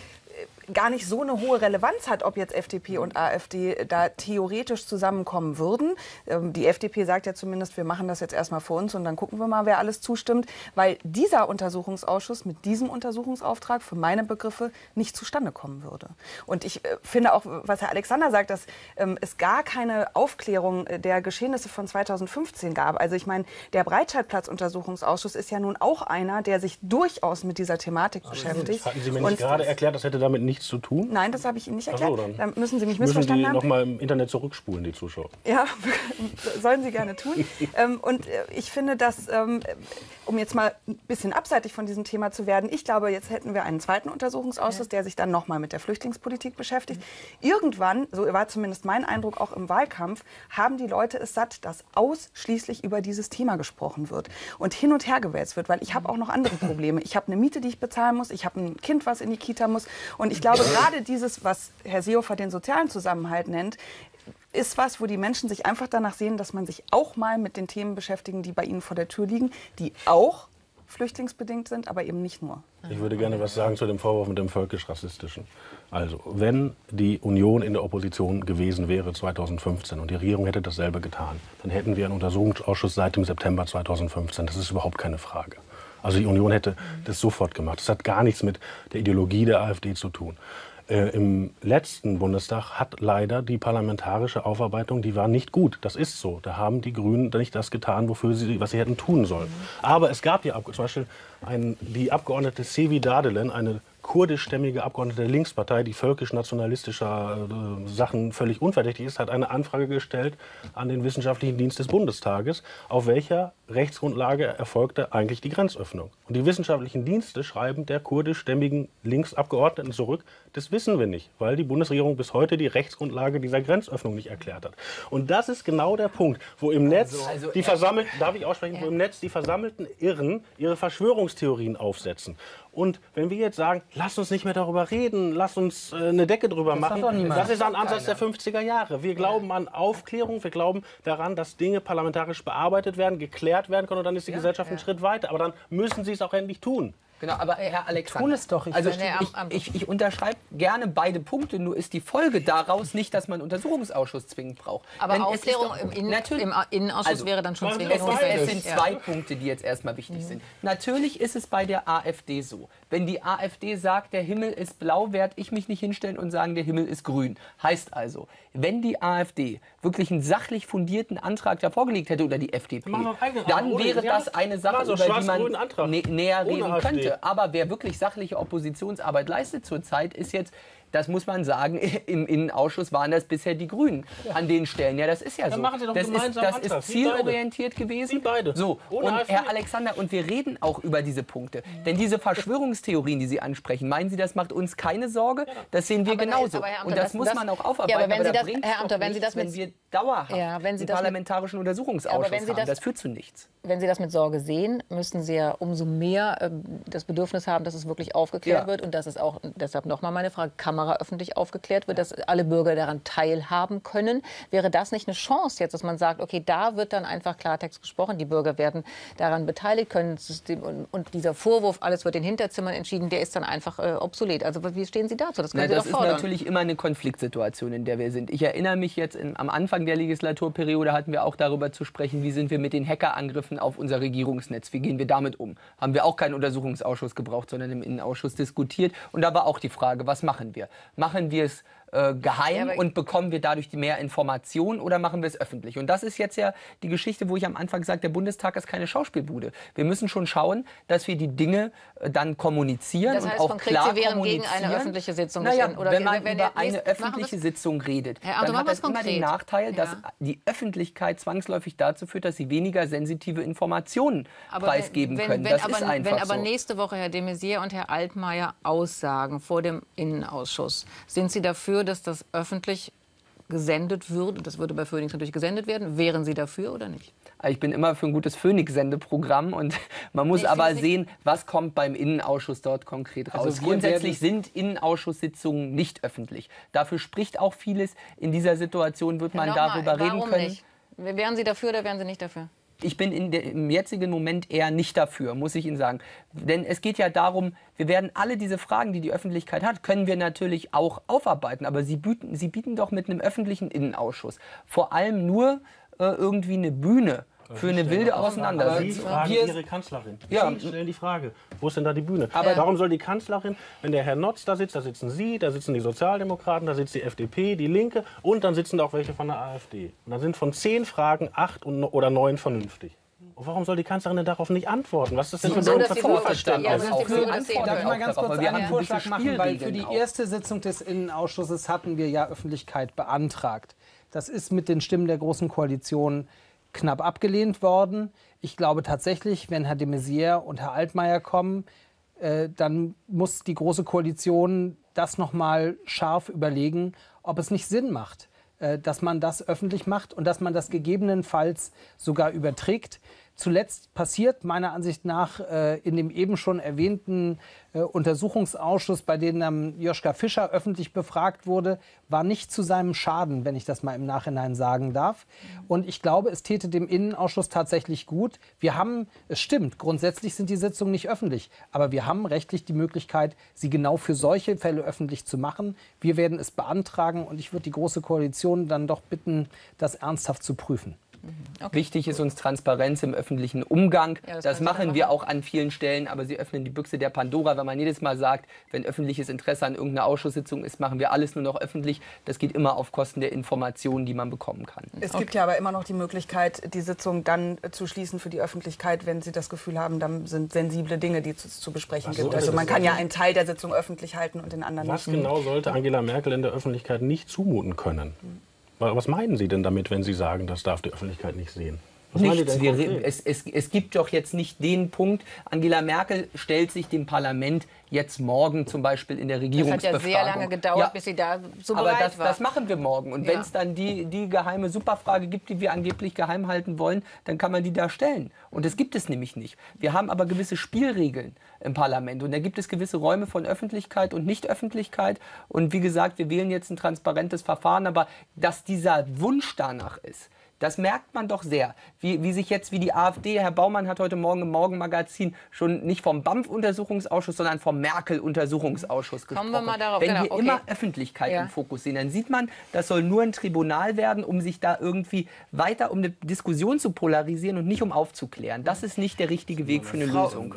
gar nicht so eine hohe Relevanz hat, ob jetzt FDP und AfD da theoretisch zusammenkommen würden. Ähm, die FDP sagt ja zumindest, wir machen das jetzt erstmal für uns und dann gucken wir mal, wer alles zustimmt, weil dieser Untersuchungsausschuss mit diesem Untersuchungsauftrag für meine Begriffe nicht zustande kommen würde. Und ich äh, finde auch, was Herr Alexander sagt, dass ähm, es gar keine Aufklärung der Geschehnisse von 2015 gab. Also ich meine, der Breitscheidplatz-Untersuchungsausschuss ist ja nun auch einer, der sich durchaus mit dieser Thematik beschäftigt. Hatten Sie mir nicht gerade erklärt, das hätte damit nicht nichts zu tun? Nein, das habe ich Ihnen nicht Ach so, erklärt. dann da müssen Sie mich Müssen missverstanden die haben. noch mal im Internet zurückspulen, die Zuschauer? Ja, sollen Sie gerne tun. ähm, und äh, ich finde, dass, ähm, um jetzt mal ein bisschen abseitig von diesem Thema zu werden, ich glaube, jetzt hätten wir einen zweiten Untersuchungsausschuss, der sich dann nochmal mit der Flüchtlingspolitik beschäftigt. Irgendwann, so war zumindest mein Eindruck auch im Wahlkampf, haben die Leute es satt, dass ausschließlich über dieses Thema gesprochen wird und hin und her gewälzt wird, weil ich habe auch noch andere Probleme. Ich habe eine Miete, die ich bezahlen muss, ich habe ein Kind, was in die Kita muss und ich glaube, gerade dieses, was Herr Seehofer den sozialen Zusammenhalt nennt, ist was, wo die Menschen sich einfach danach sehen, dass man sich auch mal mit den Themen beschäftigen, die bei ihnen vor der Tür liegen, die auch flüchtlingsbedingt sind, aber eben nicht nur. Ich würde gerne was sagen zu dem Vorwurf mit dem völkisch-rassistischen. Also, wenn die Union in der Opposition gewesen wäre 2015 und die Regierung hätte dasselbe getan, dann hätten wir einen Untersuchungsausschuss seit dem September 2015. Das ist überhaupt keine Frage. Also die Union hätte das sofort gemacht. Das hat gar nichts mit der Ideologie der AfD zu tun. Äh, Im letzten Bundestag hat leider die parlamentarische Aufarbeitung, die war nicht gut. Das ist so. Da haben die Grünen nicht das getan, wofür sie, was sie hätten tun sollen. Aber es gab ja zum Beispiel ein, die Abgeordnete Sevi Dadelen, eine kurdischstämmige Abgeordnete der Linkspartei, die völkisch-nationalistischer äh, Sachen völlig unverdächtig ist, hat eine Anfrage gestellt an den Wissenschaftlichen Dienst des Bundestages, auf welcher Rechtsgrundlage erfolgte eigentlich die Grenzöffnung. Und die wissenschaftlichen Dienste schreiben der kurdischstämmigen Linksabgeordneten zurück, das wissen wir nicht, weil die Bundesregierung bis heute die Rechtsgrundlage dieser Grenzöffnung nicht erklärt hat. Und das ist genau der Punkt, wo im Netz also, die versammelten, darf ich aussprechen, wo im Netz die versammelten Irren ihre Verschwörungstheorien aufsetzen. Und wenn wir jetzt sagen, lass uns nicht mehr darüber reden, lass uns äh, eine Decke drüber machen, doch niemand. das ist ein Ansatz der 50er Jahre. Wir glauben an Aufklärung, wir glauben daran, dass Dinge parlamentarisch bearbeitet werden, geklärt werden können und dann ist die Gesellschaft einen Schritt weiter. Aber dann müssen sie es auch endlich tun. Genau, aber Herr Alexander, Tun es doch, ich also ich, ich, ich unterschreibe gerne beide Punkte, nur ist die Folge daraus nicht, dass man einen Untersuchungsausschuss zwingend braucht. Aber Denn Aufklärung ist im, Innen, im Innenausschuss Also, wäre dann schon zwingend Es, beides? es notwendig. sind Ja. zwei Punkte, die jetzt erstmal wichtig sind. Natürlich ist es bei der AfD so. Wenn die AfD sagt, der Himmel ist blau, werde ich mich nicht hinstellen und sagen, der Himmel ist grün. Heißt also, wenn die AfD wirklich einen sachlich fundierten Antrag da vorgelegt hätte oder die FDP, dann wäre das eine Sache, über die man nä näher reden AfD. Aber wer wirklich sachliche Oppositionsarbeit leistet zurzeit, ist jetzt, das muss man sagen, im Innenausschuss waren das bisher die Grünen an den Stellen. Ja, das ist ja so. machen Sie doch das ist, das Antrag. ist Sie beide. zielorientiert gewesen. Sie beide. So, Ohne und AfD. Herr Alexander, und wir reden auch über diese Punkte. Denn diese Verschwörungstheorien, die Sie ansprechen, meinen Sie, das macht uns keine Sorge? Das sehen wir Aber nein, genauso. aber Herr Amthor, und das, das- muss das- man auch Ja, aufarbeiten. aber wenn Sie da das- Herr doch wenn Sie das mit- wenn wir dauerhaft Ja, wenn Sie das mit- parlamentarischen Untersuchungsausschuss Aber wenn Sie haben, das- das führt zu nichts. Wenn Sie das mit Sorge sehen, müssen Sie ja umso mehr ähm, das Bedürfnis haben, dass es wirklich aufgeklärt Ja. wird und dass es auch, deshalb nochmal meine Frage, Kamera öffentlich aufgeklärt wird, dass alle Bürger daran teilhaben können. Wäre das nicht eine Chance jetzt, dass man sagt, okay, da wird dann einfach Klartext gesprochen, die Bürger werden daran beteiligt können und, dieser Vorwurf, alles wird in Hinterzimmern entschieden, der ist dann einfach äh, obsolet. Also wie stehen Sie dazu? Das können Na, Sie das doch ist fordern. natürlich immer eine Konfliktsituation, in der wir sind. Ich erinnere mich jetzt in, am Anfang der Legislaturperiode hatten wir auch darüber zu sprechen, wie sind wir mit den Hackerangriffen auf unser Regierungsnetz, wie gehen wir damit um. Haben wir auch keinen Untersuchungsausschuss gebraucht, sondern im Innenausschuss diskutiert. Und da war auch die Frage, was machen wir? Machen wir es äh, geheim Ja, und bekommen wir dadurch mehr Informationen oder machen wir es öffentlich? Und das ist jetzt ja die Geschichte, wo ich am Anfang sagte, der Bundestag ist keine Schauspielbude. Wir müssen schon schauen, dass wir die Dinge äh, dann kommunizieren Das und heißt auch konkret, klar Sie wären gegen eine öffentliche Sitzung Naja, oder wenn man wenn- über eine öffentliche Sitzung redet, Herr dann hat das immer den. Nachteil, dass Ja. die Öffentlichkeit zwangsläufig dazu führt, dass sie weniger sensitive Informationen Aber preisgeben wenn, können. Wenn, das aber, ist einfach wenn aber so. nächste Woche Herr de Maizière und Herr Altmaier aussagen vor dem Innenausschuss, sind Sie dafür, dass das öffentlich gesendet wird? Das würde bei Phoenix natürlich gesendet werden. Wären Sie dafür oder nicht? Ich bin immer für ein gutes Phoenix-Sendeprogramm und man muss Nee, aber sehen, was kommt beim Innenausschuss dort konkret raus. Also Grundsätzlich sind Innenausschusssitzungen nicht öffentlich. Dafür spricht auch vieles. In dieser Situation wird man darüber reden warum können. Nicht? Wären Sie dafür oder wären Sie nicht dafür? Ich bin in der, im jetzigen Moment eher nicht dafür, muss ich Ihnen sagen. Denn es geht ja darum, wir werden alle diese Fragen, die die Öffentlichkeit hat, können wir natürlich auch aufarbeiten. Aber Sie bieten, Sie bieten doch mit einem öffentlichen Innenausschuss vor allem nur äh, irgendwie eine Bühne für eine wilde Sie Auseinandersetzung. fragen Wir- Ihre Kanzlerin. Ja. Sie stellen die Frage, wo ist denn da die Bühne? Aber- Warum soll die Kanzlerin, wenn der Herr Notz da sitzt, da sitzen Sie, da sitzen die Sozialdemokraten, da sitzt die FDP, die Linke und dann sitzen da auch welche von der AfD. Und dann sind von zehn Fragen acht und, oder neun vernünftig. Warum soll die Kanzlerin denn darauf nicht antworten? Was ist das denn für So, ein Vorverständnis? Ja, dass die Bürger das Darf ich können. mal ganz kurz wir einen haben Vorschlag machen, weil für die erste Sitzung des Innenausschusses hatten wir ja Öffentlichkeit beantragt. Das ist mit den Stimmen der Großen Koalition knapp abgelehnt worden. Ich glaube tatsächlich, wenn Herr de Maizière und Herr Altmaier kommen, äh, dann muss die Große Koalition das noch mal scharf überlegen, ob es nicht Sinn macht, äh, dass man das öffentlich macht und dass man das gegebenenfalls sogar überträgt. Zuletzt passiert meiner Ansicht nach äh, in dem eben schon erwähnten äh, Untersuchungsausschuss, bei dem Joschka Fischer öffentlich befragt wurde, war nicht zu seinem Schaden, wenn ich das mal im Nachhinein sagen darf. Und ich glaube, es täte dem Innenausschuss tatsächlich gut. Wir haben, es stimmt, grundsätzlich sind die Sitzungen nicht öffentlich, aber wir haben rechtlich die Möglichkeit, sie genau für solche Fälle öffentlich zu machen. Wir werden es beantragen und ich würde die Große Koalition dann doch bitten, das ernsthaft zu prüfen. Wichtig ist uns Transparenz im öffentlichen Umgang. Ja, das das machen wir auch an vielen Stellen, aber Sie öffnen die Büchse der Pandora, wenn man jedes Mal sagt, wenn öffentliches Interesse an irgendeiner Ausschusssitzung ist, machen wir alles nur noch öffentlich. Das geht immer auf Kosten der Informationen, die man bekommen kann. Es gibt ja aber immer noch die Möglichkeit, die Sitzung dann äh, zu schließen für die Öffentlichkeit, wenn Sie das Gefühl haben, dann sind sensible Dinge, die es zu besprechen so gibt. Also man kann ja einen Teil der Sitzung öffentlich halten und den anderen Was nicht. genau sollte Angela Merkel in der Öffentlichkeit nicht zumuten können? Wa- Was meinen Sie denn damit, wenn Sie sagen, das darf die Öffentlichkeit nicht sehen? Nichts. Wir, es, es, es gibt doch jetzt nicht den Punkt, Angela Merkel stellt sich dem Parlament jetzt morgen zum Beispiel in der Das hat Regierungsbefragung. ja sehr lange gedauert, Ja, bis sie da so aber bereit das, war. das machen wir morgen. Und Ja. wenn es dann die, die geheime Superfrage gibt, die wir angeblich geheim halten wollen, dann kann man die da stellen. Und das gibt es nämlich nicht. Wir haben aber gewisse Spielregeln im Parlament. Und da gibt es gewisse Räume von Öffentlichkeit und Nicht-Öffentlichkeit. Und wie gesagt, wir wählen jetzt ein transparentes Verfahren. Aber dass dieser Wunsch danach ist, das merkt man doch sehr, wie, wie sich jetzt, wie die AfD, Herr Baumann hat heute Morgen im Morgenmagazin schon nicht vom BAMF-Untersuchungsausschuss, sondern vom Merkel-Untersuchungsausschuss gesprochen. Kommen wir mal darauf, Wenn genau, wir okay. immer Öffentlichkeit Ja. im Fokus sehen, dann sieht man, das soll nur ein Tribunal werden, um sich da irgendwie weiter um eine Diskussion zu polarisieren und nicht um aufzuklären. Das ist nicht der richtige Weg für eine Lösung.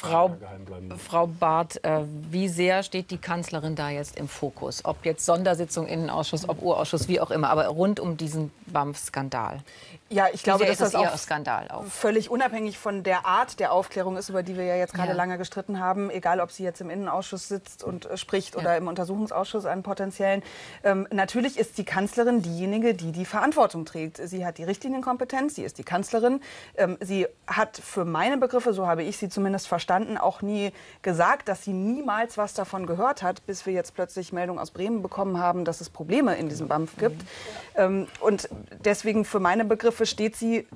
Frau, geheim bleiben. Frau Barth, äh, wie sehr steht die Kanzlerin da jetzt im Fokus? Ob jetzt Sondersitzung, Innenausschuss, ob Urausschuss, wie auch immer, aber rund um diesen BAMF-Skandal egal. Ja, ich glaube, dass ist das auch Skandal auch? völlig unabhängig von der Art der Aufklärung ist, über die wir ja jetzt gerade Ja. lange gestritten haben, egal ob sie jetzt im Innenausschuss sitzt und äh, spricht oder im Untersuchungsausschuss einen potenziellen. Ähm, natürlich ist die Kanzlerin diejenige, die die Verantwortung trägt. Sie hat die Richtlinienkompetenz, sie ist die Kanzlerin. Ähm, sie hat für meine Begriffe, so habe ich sie zumindest verstanden, auch nie gesagt, dass sie niemals was davon gehört hat, bis wir jetzt plötzlich Meldungen aus Bremen bekommen haben, dass es Probleme in diesem BAMF gibt. Ähm, und deswegen für meine Begriffe steht sie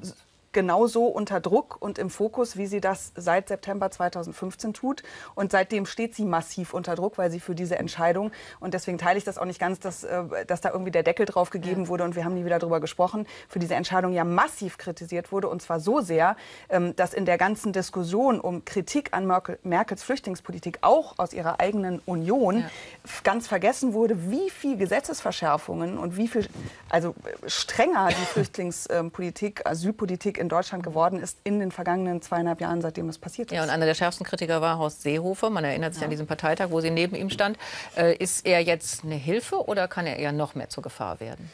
genauso unter Druck und im Fokus, wie sie das seit September 2015 tut. Und seitdem steht sie massiv unter Druck, weil sie für diese Entscheidung, und deswegen teile ich das auch nicht ganz, dass, äh, dass da irgendwie der Deckel drauf gegeben wurde und wir haben nie wieder darüber gesprochen, für diese Entscheidung ja massiv kritisiert wurde. Und zwar so sehr, ähm, dass in der ganzen Diskussion um Kritik an Merkel, Merkels Flüchtlingspolitik auch aus ihrer eigenen Union f- ganz vergessen wurde, wie viel Gesetzesverschärfungen und wie viel, also äh, strenger die Flüchtlingspolitik, Asylpolitik in Deutschland geworden ist in den vergangenen zweieinhalb Jahren, seitdem das passiert ist. Ja, und einer der schärfsten Kritiker war Horst Seehofer. Man erinnert sich an diesen Parteitag, wo sie neben ihm stand. Äh, ist er jetzt eine Hilfe oder kann er eher noch mehr zur Gefahr werden?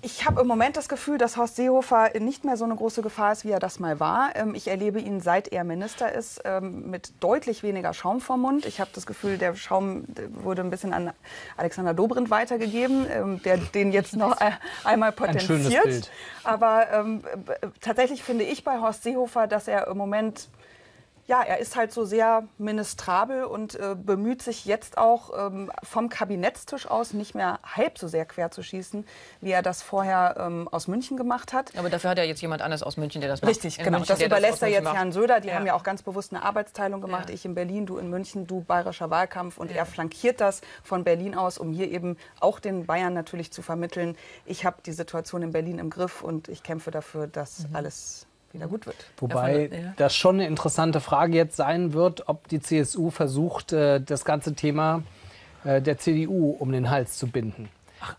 Ich habe im Moment das Gefühl, dass Horst Seehofer nicht mehr so eine große Gefahr ist, wie er das mal war. Ähm, Ich erlebe ihn, seit er Minister ist, ähm, mit deutlich weniger Schaum vom Mund. Ich habe das Gefühl, der Schaum wurde ein bisschen an Alexander Dobrindt weitergegeben, ähm, der den jetzt noch ein- einmal potenziert. Bild. Aber ähm, b- tatsächlich finde ich bei Horst Seehofer, dass er im Moment ja, er ist halt so sehr ministrabel und äh, bemüht sich jetzt auch ähm, vom Kabinettstisch aus nicht mehr halb so sehr quer zu schießen, wie er das vorher ähm, aus München gemacht hat. Aber dafür hat er jetzt jemand anders aus München, der das macht. Richtig, In genau. München, das überlässt aus er jetzt macht. Herrn Söder. Die Ja. haben ja auch ganz bewusst eine Arbeitsteilung gemacht. Ja. Ich in Berlin, du in München, du bayerischer Wahlkampf. Und er flankiert das von Berlin aus, um hier eben auch den Bayern natürlich zu vermitteln. Ich habe die Situation in Berlin im Griff und ich kämpfe dafür, dass Mhm. alles wieder gut wird. Wobei Ja. das schon eine interessante Frage jetzt sein wird, ob die CSU versucht, äh, das ganze Thema äh, der CDU um den Hals zu binden.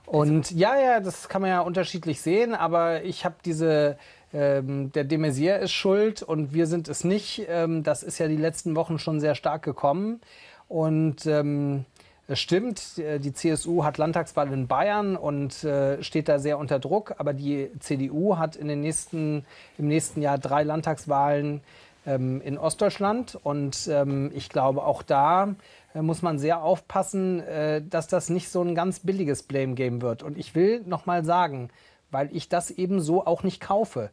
Und ja, ja, das kann man ja unterschiedlich sehen, aber ich habe diese, ähm, der de Maizière ist schuld und wir sind es nicht. Ähm, das ist ja die letzten Wochen schon sehr stark gekommen. Und ähm, Es stimmt, äh, die CSU hat Landtagswahl in Bayern und äh, steht da sehr unter Druck. Aber die CDU hat in den nächsten, im nächsten Jahr drei Landtagswahlen ähm, in Ostdeutschland. Und ähm, ich glaube, auch da äh, muss man sehr aufpassen, dass das nicht so ein ganz billiges Blame Game wird. Und ich will noch mal sagen, weil ich das eben so auch nicht kaufe.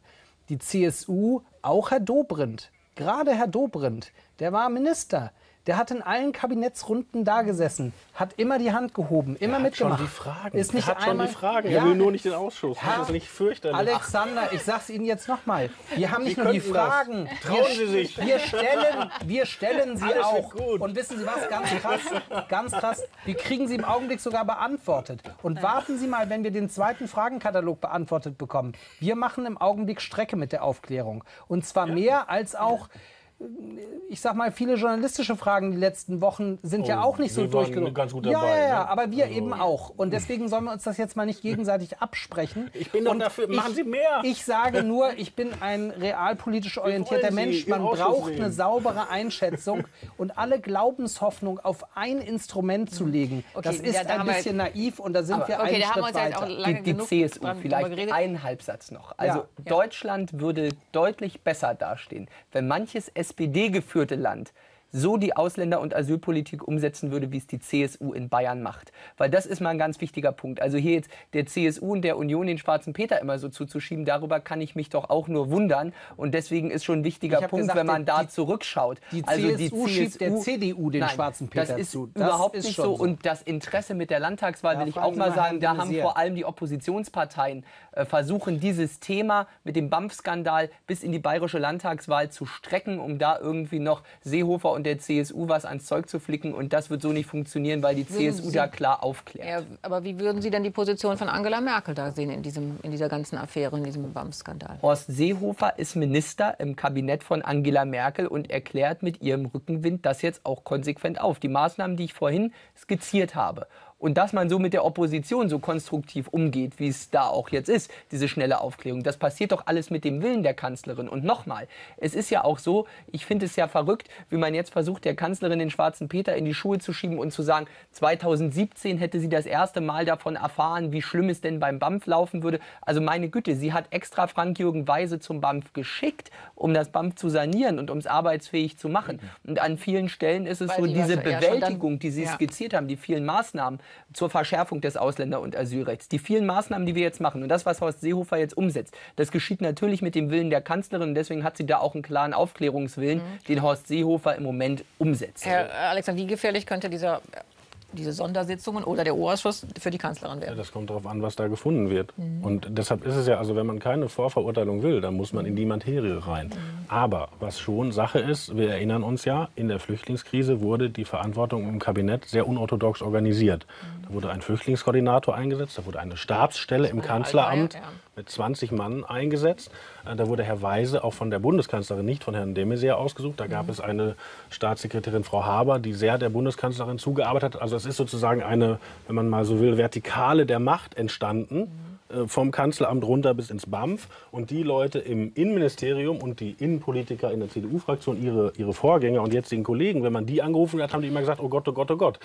Die CSU, auch Herr Dobrindt, gerade Herr Dobrindt, der war Minister. Der hat in allen Kabinettsrunden da gesessen, hat immer die Hand gehoben, immer er mitgemacht. Schon die Fragen. Ist nicht er hat schon einmal, die Fragen. Ja, er will nur nicht den Ausschuss. Herr das ist nicht fürchterlich. Alexander, ich sag's Ihnen jetzt nochmal. Wir haben nicht Sie nur die könnten das. Fragen. Trauen wir, Sie sich. Wir stellen, wir stellen sie Alles auch. gut. Und wissen Sie was? Ganz krass, ganz krass. Wir kriegen sie im Augenblick sogar beantwortet. Und warten Sie mal, wenn wir den zweiten Fragenkatalog beantwortet bekommen. Wir machen im Augenblick Strecke mit der Aufklärung. Und zwar mehr als auch ich sag mal, viele journalistische Fragen die letzten Wochen sind ja Oh, auch nicht so durchgelaufen. ganz gut ja, dabei, ja, ja, ne? aber wir Also- eben auch. Und deswegen sollen wir uns das jetzt mal nicht gegenseitig absprechen. Ich bin doch Und dafür. Machen ich- Sie mehr. Ich sage nur, ich bin ein realpolitisch orientierter Mensch. Man braucht eine saubere Einschätzung und alle Glaubenshoffnung auf ein Instrument zu legen. Okay, das ist ja, da ein bisschen naiv und da sind wir okay, einen da haben Schritt wir uns ja jetzt weiter. auch lange die, die CSU, dran- vielleicht einen Halbsatz noch. Also Ja. Deutschland würde deutlich besser dastehen, wenn manches SPD-geführte Land so die Ausländer- und Asylpolitik umsetzen würde, wie es die CSU in Bayern macht. Weil das ist mal ein ganz wichtiger Punkt. Also hier jetzt der CSU und der Union den schwarzen Peter immer so zuzuschieben, darüber kann ich mich doch auch nur wundern. Und deswegen ist schon ein wichtiger Punkt, gesagt, wenn man die- da die- zurückschaut. die also CSU schiebt der CDU den Nein, schwarzen Peter das ist zu. Das überhaupt ist nicht so. so. Und das Interesse mit der Landtagswahl, Da will ich auch mal sagen, da haben vor allem die Oppositionsparteien äh, versuchen, dieses Thema mit dem BAMF-Skandal bis in die bayerische Landtagswahl zu strecken, um da irgendwie noch Seehofer und der CSU was ans Zeug zu flicken. Und das wird so nicht funktionieren, weil die CSU Sie- da klar aufklärt. Ja, aber wie würden Sie denn die Position von Angela Merkel da sehen in, diesem, in dieser ganzen Affäre, in diesem BAM-Skandal? Horst Seehofer ist Minister im Kabinett von Angela Merkel und erklärt mit ihrem Rückenwind das jetzt auch konsequent auf. Die Maßnahmen, die ich vorhin skizziert habe. Und dass man so mit der Opposition so konstruktiv umgeht, wie es da auch jetzt ist, diese schnelle Aufklärung, das passiert doch alles mit dem Willen der Kanzlerin. Und nochmal, es ist ja auch so, ich finde es ja verrückt, wie man jetzt versucht, der Kanzlerin den schwarzen Peter in die Schuhe zu schieben und zu sagen, 2017 hätte sie das erste Mal davon erfahren, wie schlimm es denn beim BAMF laufen würde. Also meine Güte, sie hat extra Frank-Jürgen Weise zum BAMF geschickt, um das BAMF zu sanieren und um es arbeitsfähig zu machen. Und an vielen Stellen ist es Weil so, sie diese schon dann- Bewältigung, die Sie ja. skizziert haben, die vielen Maßnahmen zur Verschärfung des Ausländer- und Asylrechts, die vielen Maßnahmen, die wir jetzt machen und das, was Horst Seehofer jetzt umsetzt, das geschieht natürlich mit dem Willen der Kanzlerin. Und deswegen hat sie da auch einen klaren Aufklärungswillen, den Horst Seehofer im Moment umsetzt. Herr Alexander, wie gefährlich könnte dieser, diese Sondersitzungen oder der U-Ausschuss für die Kanzlerin Ja, werden? das kommt darauf an, was da gefunden wird. Und deshalb ist es ja, also wenn man keine Vorverurteilung will, dann muss man in die Materie rein. Aber was schon Sache ist, wir erinnern uns ja, in der Flüchtlingskrise wurde die Verantwortung im Kabinett sehr unorthodox organisiert. Da wurde ein Flüchtlingskoordinator eingesetzt, da wurde eine Stabsstelle im Kanzleramt Altmaier, ja. Mit 20 Mann eingesetzt. Äh, Da wurde Herr Weise auch von der Bundeskanzlerin, nicht von Herrn de Maizière ausgesucht. Da gab es eine Staatssekretärin, Frau Haber, die sehr der Bundeskanzlerin zugearbeitet hat. Also es ist sozusagen eine, wenn man mal so will, Vertikale der Macht entstanden. äh, Vom Kanzleramt runter bis ins BAMF. Und die Leute im Innenministerium und die Innenpolitiker in der CDU-Fraktion, ihre, ihre Vorgänger und jetzigen Kollegen, wenn man die angerufen hat, haben die immer gesagt, oh Gott, oh Gott, oh Gott.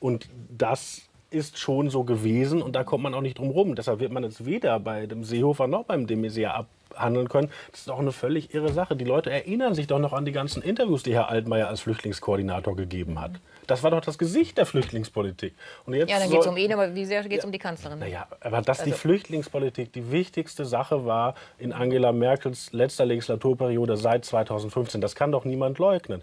Und das ist schon so gewesen und da kommt man auch nicht drum rum. Deshalb wird man es weder bei dem Seehofer noch beim de Maizière abhandeln können. Das ist doch eine völlig irre Sache. Die Leute erinnern sich doch noch an die ganzen Interviews, die Herr Altmaier als Flüchtlingskoordinator gegeben hat. Das war doch das Gesicht der Flüchtlingspolitik. Und jetzt Ja, dann geht es um ihn, aber wie sehr geht es um die Kanzlerin? naja, aber dass Also die Flüchtlingspolitik die wichtigste Sache war in Angela Merkels letzter Legislaturperiode seit 2015, das kann doch niemand leugnen.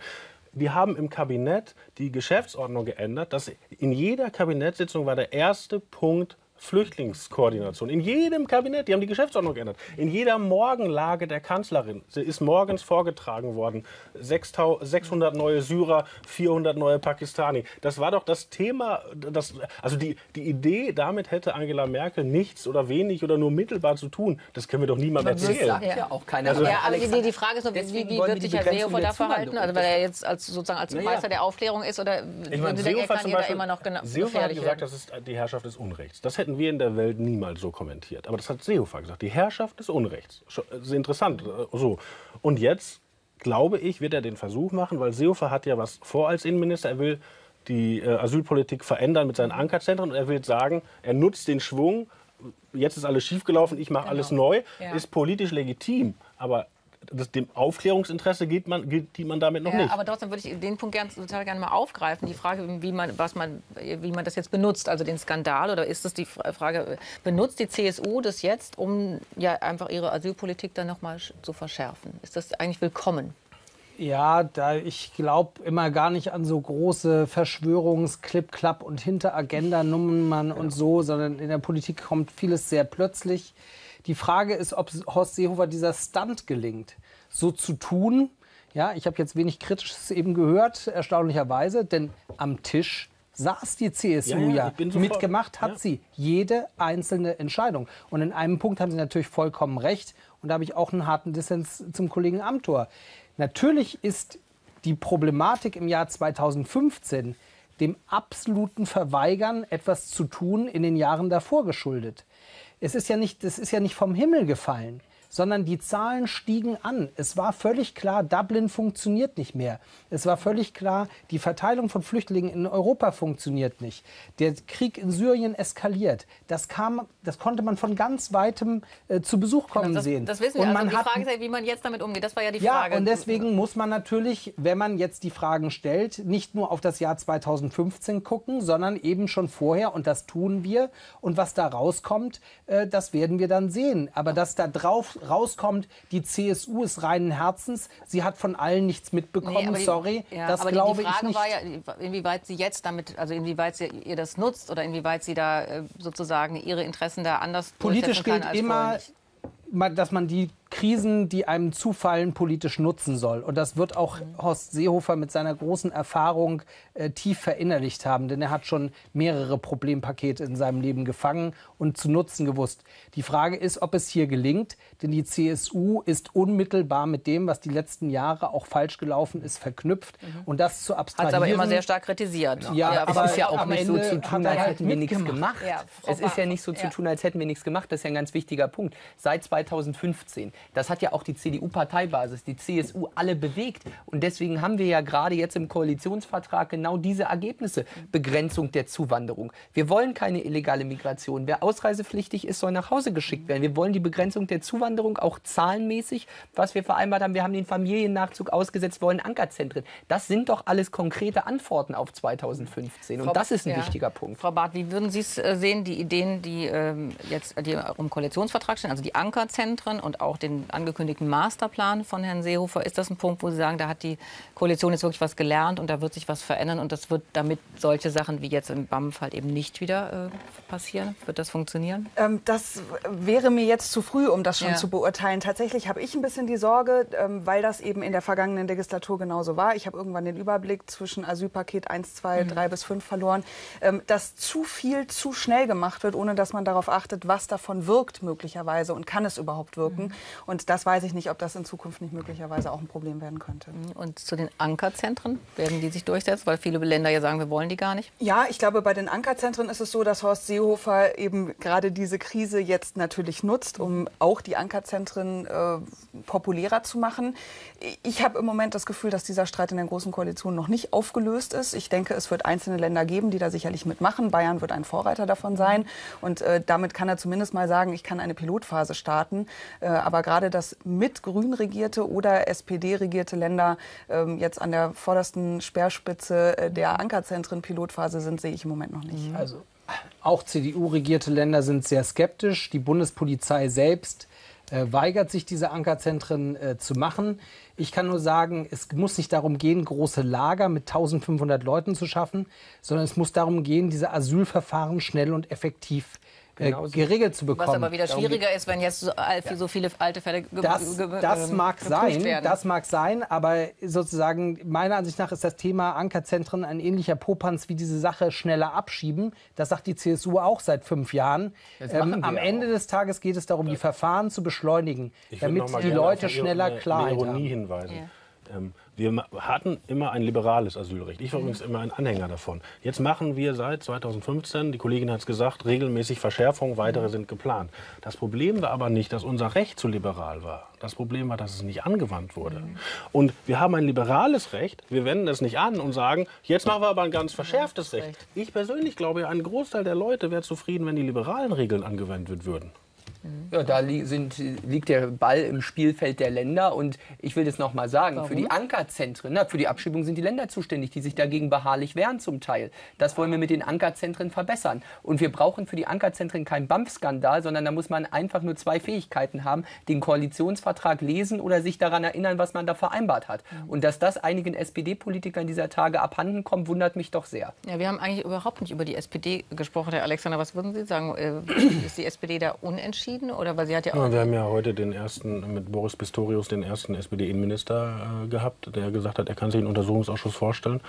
Die haben im Kabinett die Geschäftsordnung geändert, dass in jeder Kabinettssitzung war der erste Punkt Flüchtlingskoordination. In jedem Kabinett, die haben die Geschäftsordnung geändert. In jeder Morgenlage der Kanzlerin sie ist morgens vorgetragen worden. 6000 600 neue Syrer, 400 neue Pakistani. Das war doch das Thema, das, also die, die Idee, damit hätte Angela Merkel nichts oder wenig oder nur mittelbar zu tun. Das können wir doch niemandem erzählen. sagt ja, auch keiner. Also, ja, aber die, die Frage ist nur, wie, wie wird wir sich Herr Seehofer da verhalten? Also weil er jetzt als sozusagen als Naja. Meister der Aufklärung ist oder Ich meine, Sie denken, er Seehofer kann immer noch genau Seehofer hat gesagt, werden? das ist die Herrschaft des Unrechts. Das hätten wir in der Welt niemals so kommentiert. Aber das hat Seehofer gesagt, die Herrschaft des Unrechts. Das ist interessant. äh, So. Und jetzt, glaube ich, wird er den Versuch machen, weil Seehofer hat ja was vor als Innenminister. Er will die äh, Asylpolitik verändern mit seinen Ankerzentren und er will sagen, er nutzt den Schwung, jetzt ist alles schiefgelaufen, ich mache Genau. alles neu, Ja. ist politisch legitim. Aber das, dem Aufklärungsinteresse geht man, die man damit noch Ja, nicht. aber trotzdem würde ich den Punkt gern, total gerne mal aufgreifen. Die Frage, wie man, was man, wie man das jetzt benutzt, also den Skandal, oder ist es die Fra- Frage, benutzt die CSU das jetzt, um ja einfach ihre Asylpolitik dann nochmal zu verschärfen? Ist das eigentlich willkommen? Ja, da ich glaube immer gar nicht an so große Verschwörungs-Clip, Klapp und Hinteragenda-Nummern und so, sondern in der Politik kommt vieles sehr plötzlich. Die Frage ist, ob Horst Seehofer dieser Stunt gelingt, so zu tun. Ja, ich habe jetzt wenig Kritisches eben gehört, erstaunlicherweise, denn am Tisch saß die CSU Ja, ja, Mitgemacht hat ja. sie jede einzelne Entscheidung. Und in einem Punkt haben Sie natürlich vollkommen recht. Und da habe ich auch einen harten Dissens zum Kollegen Amthor. Natürlich ist die Problematik im Jahr 2015 dem absoluten Verweigern, etwas zu tun, in den Jahren davor geschuldet. Es ist ja nicht, das ist ja nicht vom Himmel gefallen, sondern die Zahlen stiegen an. Es war völlig klar, Dublin funktioniert nicht mehr. Es war völlig klar, die Verteilung von Flüchtlingen in Europa funktioniert nicht. Der Krieg in Syrien eskaliert. Das kam, das konnte man von ganz weitem äh, zu Besuch kommen Das, sehen. das wissen wir. Und also man die Frage ist ja, wie man jetzt damit umgeht. Das war ja die ja, Frage. und deswegen muss man natürlich, wenn man jetzt die Fragen stellt, nicht nur auf das Jahr 2015 gucken, sondern eben schon vorher. Und das tun wir. Und was da rauskommt, äh, das werden wir dann sehen. Aber dass da drauf rauskommt, die CSU ist reinen Herzens, sie hat von allen nichts mitbekommen, Nee, die- sorry, ja, das aber die- glaube die Frage ich nicht. war ja, inwieweit sie jetzt damit, also inwieweit sie ihr das nutzt oder inwieweit sie da äh, sozusagen ihre Interessen da anders Politisch gilt immer, dass man die Krisen, die einem zufallen, politisch nutzen soll. Und das wird auch Horst Seehofer mit seiner großen Erfahrung äh, tief verinnerlicht haben, denn er hat schon mehrere Problempakete in seinem Leben gefangen und zu nutzen gewusst. Die Frage ist, ob es hier gelingt, denn die CSU ist unmittelbar mit dem, was die letzten Jahre auch falsch gelaufen ist, verknüpft. Und das zu Hat abstrahieren. es aber immer sehr stark kritisiert. Ja, Aber aber es ist ja auch nicht so zu hat tun, als halt hätten wir nichts gemacht. Ja, es ist ja nicht so zu ja. tun, als hätten wir nichts gemacht. Das ist ja ein ganz wichtiger Punkt. Seit 2015, das hat ja auch die CDU-Parteibasis, die CSU alle bewegt. Und deswegen haben wir ja gerade jetzt im Koalitionsvertrag genau diese Ergebnisse. Begrenzung der Zuwanderung. Wir wollen keine illegale Migration. Wer ausreisepflichtig ist, soll nach Hause geschickt werden. Wir wollen die Begrenzung der Zuwanderung auch zahlenmäßig, was wir vereinbart haben. Wir haben den Familiennachzug ausgesetzt, wollen Ankerzentren. Das sind doch alles konkrete Antworten auf 2015. Und Frau- das ist ein ja. wichtiger Punkt. Frau Barth, wie würden Sie es äh, sehen, die Ideen, die ähm, jetzt die im Koalitionsvertrag stehen, also die Ankerzentren und auch den angekündigten Masterplan von Herrn Seehofer? Ist das ein Punkt, wo Sie sagen, da hat die Koalition jetzt wirklich was gelernt und da wird sich was verändern und das wird damit solche Sachen wie jetzt im BAMF halt eben nicht wieder äh, passieren? Wird das funktionieren? Ähm, das wäre mir jetzt zu früh, um das schon Ja. zu beurteilen. Tatsächlich habe ich ein bisschen die Sorge, ähm, weil das eben in der vergangenen Legislatur genauso war. Ich habe irgendwann den Überblick zwischen Asylpaket 1, 2, Mhm. 3 bis 5 verloren, ähm, dass zu viel zu schnell gemacht wird, ohne dass man darauf achtet, was davon wirkt möglicherweise und kann es überhaupt wirken. Mhm. Und das weiß ich nicht, ob das in Zukunft nicht möglicherweise auch ein Problem werden könnte. Und zu den Ankerzentren, werden die sich durchsetzen? Weil viele Länder ja sagen, wir wollen die gar nicht. Ja, ich glaube, bei den Ankerzentren ist es so, dass Horst Seehofer eben gerade diese Krise jetzt natürlich nutzt, um auch die Ankerzentren äh, populärer zu machen. Ich habe im Moment das Gefühl, dass dieser Streit in der Großen Koalition noch nicht aufgelöst ist. Ich denke, es wird einzelne Länder geben, die da sicherlich mitmachen. Bayern wird ein Vorreiter davon sein. Und äh, damit kann er zumindest mal sagen, ich kann eine Pilotphase starten. Äh, aber gerade, dass mit Grün regierte oder SPD regierte Länder ähm, jetzt an der vordersten Speerspitze äh, der Ankerzentren Pilotphase sind, sehe ich im Moment noch nicht. Also auch CDU-regierte Länder sind sehr skeptisch. Die Bundespolizei selbst äh, weigert sich, diese Ankerzentren äh, zu machen. Ich kann nur sagen, es muss nicht darum gehen, große Lager mit 1500 Leuten zu schaffen, sondern es muss darum gehen, diese Asylverfahren schnell und effektiv äh, Genau geregelt zu Was bekommen. aber wieder schwieriger ist, wenn jetzt so, all- so viele alte Fälle ge Das, ge- das ähm, mag sein, werden. das mag sein, aber sozusagen meiner Ansicht nach ist das Thema Ankerzentren ein ähnlicher Popanz wie diese Sache schneller abschieben. Das sagt die CSU auch seit fünf Jahren. Ähm, am ja Ende des Tages geht es darum, die Verfahren zu beschleunigen, Ich damit die Leute schneller eine Ironie hinweisen. Ja. Ähm, wir hatten immer ein liberales Asylrecht. Ich war übrigens immer ein Anhänger davon. Jetzt machen wir seit 2015, die Kollegin hat es gesagt, regelmäßig Verschärfungen, weitere sind geplant. Das Problem war aber nicht, dass unser Recht zu liberal war. Das Problem war, dass es nicht angewandt wurde. Und wir haben ein liberales Recht, wir wenden es nicht an und sagen, jetzt machen wir aber ein ganz verschärftes Recht. Ich persönlich glaube, ein Großteil der Leute wäre zufrieden, wenn die liberalen Regeln angewendet würden. Ja, da li sind, liegt der Ball im Spielfeld der Länder. Und ich will das noch mal sagen, Warum? für die Ankerzentren, na, für die Abschiebung sind die Länder zuständig, die sich dagegen beharrlich wehren zum Teil. Das wollen wir mit den Ankerzentren verbessern. Und wir brauchen für die Ankerzentren keinen BAMF-Skandal, sondern da muss man einfach nur zwei Fähigkeiten haben, den Koalitionsvertrag lesen oder sich daran erinnern, was man da vereinbart hat. Mhm. Und dass das einigen SPD-Politikern dieser Tage abhanden kommt, wundert mich doch sehr. Ja, wir haben eigentlich überhaupt nicht über die SPD gesprochen, Herr Alexander. Was würden Sie sagen? Äh, ist die SPD da unentschieden? Entschieden? Oder weil sie hat ja ja, wir haben ja heute den ersten, mit Boris Pistorius den ersten SPD-Innenminister äh, gehabt, der gesagt hat, er kann sich einen Untersuchungsausschuss vorstellen.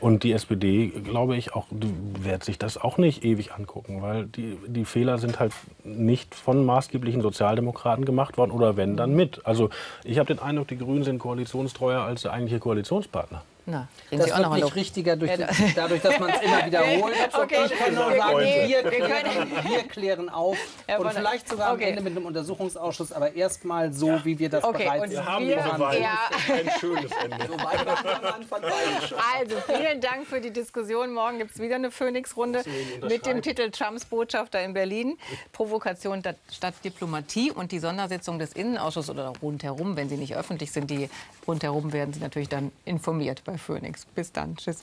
Und die SPD, glaube ich, auch, wird sich das auch nicht ewig angucken, weil die, die Fehler sind halt nicht von maßgeblichen Sozialdemokraten gemacht worden oder wenn, dann mit. Also ich habe den Eindruck, die Grünen sind koalitionstreuer als der eigentliche Koalitionspartner. Na, das Sie auch wird nicht richtiger durch ja, die, dadurch, dass man es immer wiederholt. okay, ich kann nur sagen, wir, klären, wir klären auf ja, und vielleicht sogar okay. am Ende mit einem Untersuchungsausschuss, aber erstmal so, ja. wie wir das okay. bereits wir haben. Wir haben ja. ein schönes Ende. So also vielen Dank für die Diskussion. Morgen gibt es wieder eine Phoenix-Runde mit dem Titel Trumps Botschafter in Berlin. Provokation statt Diplomatie und die Sondersitzung des Innenausschusses oder rundherum, wenn sie nicht öffentlich sind, die rundherum werden Sie natürlich dann informiert bei Phoenix. Bis dann. Tschüss.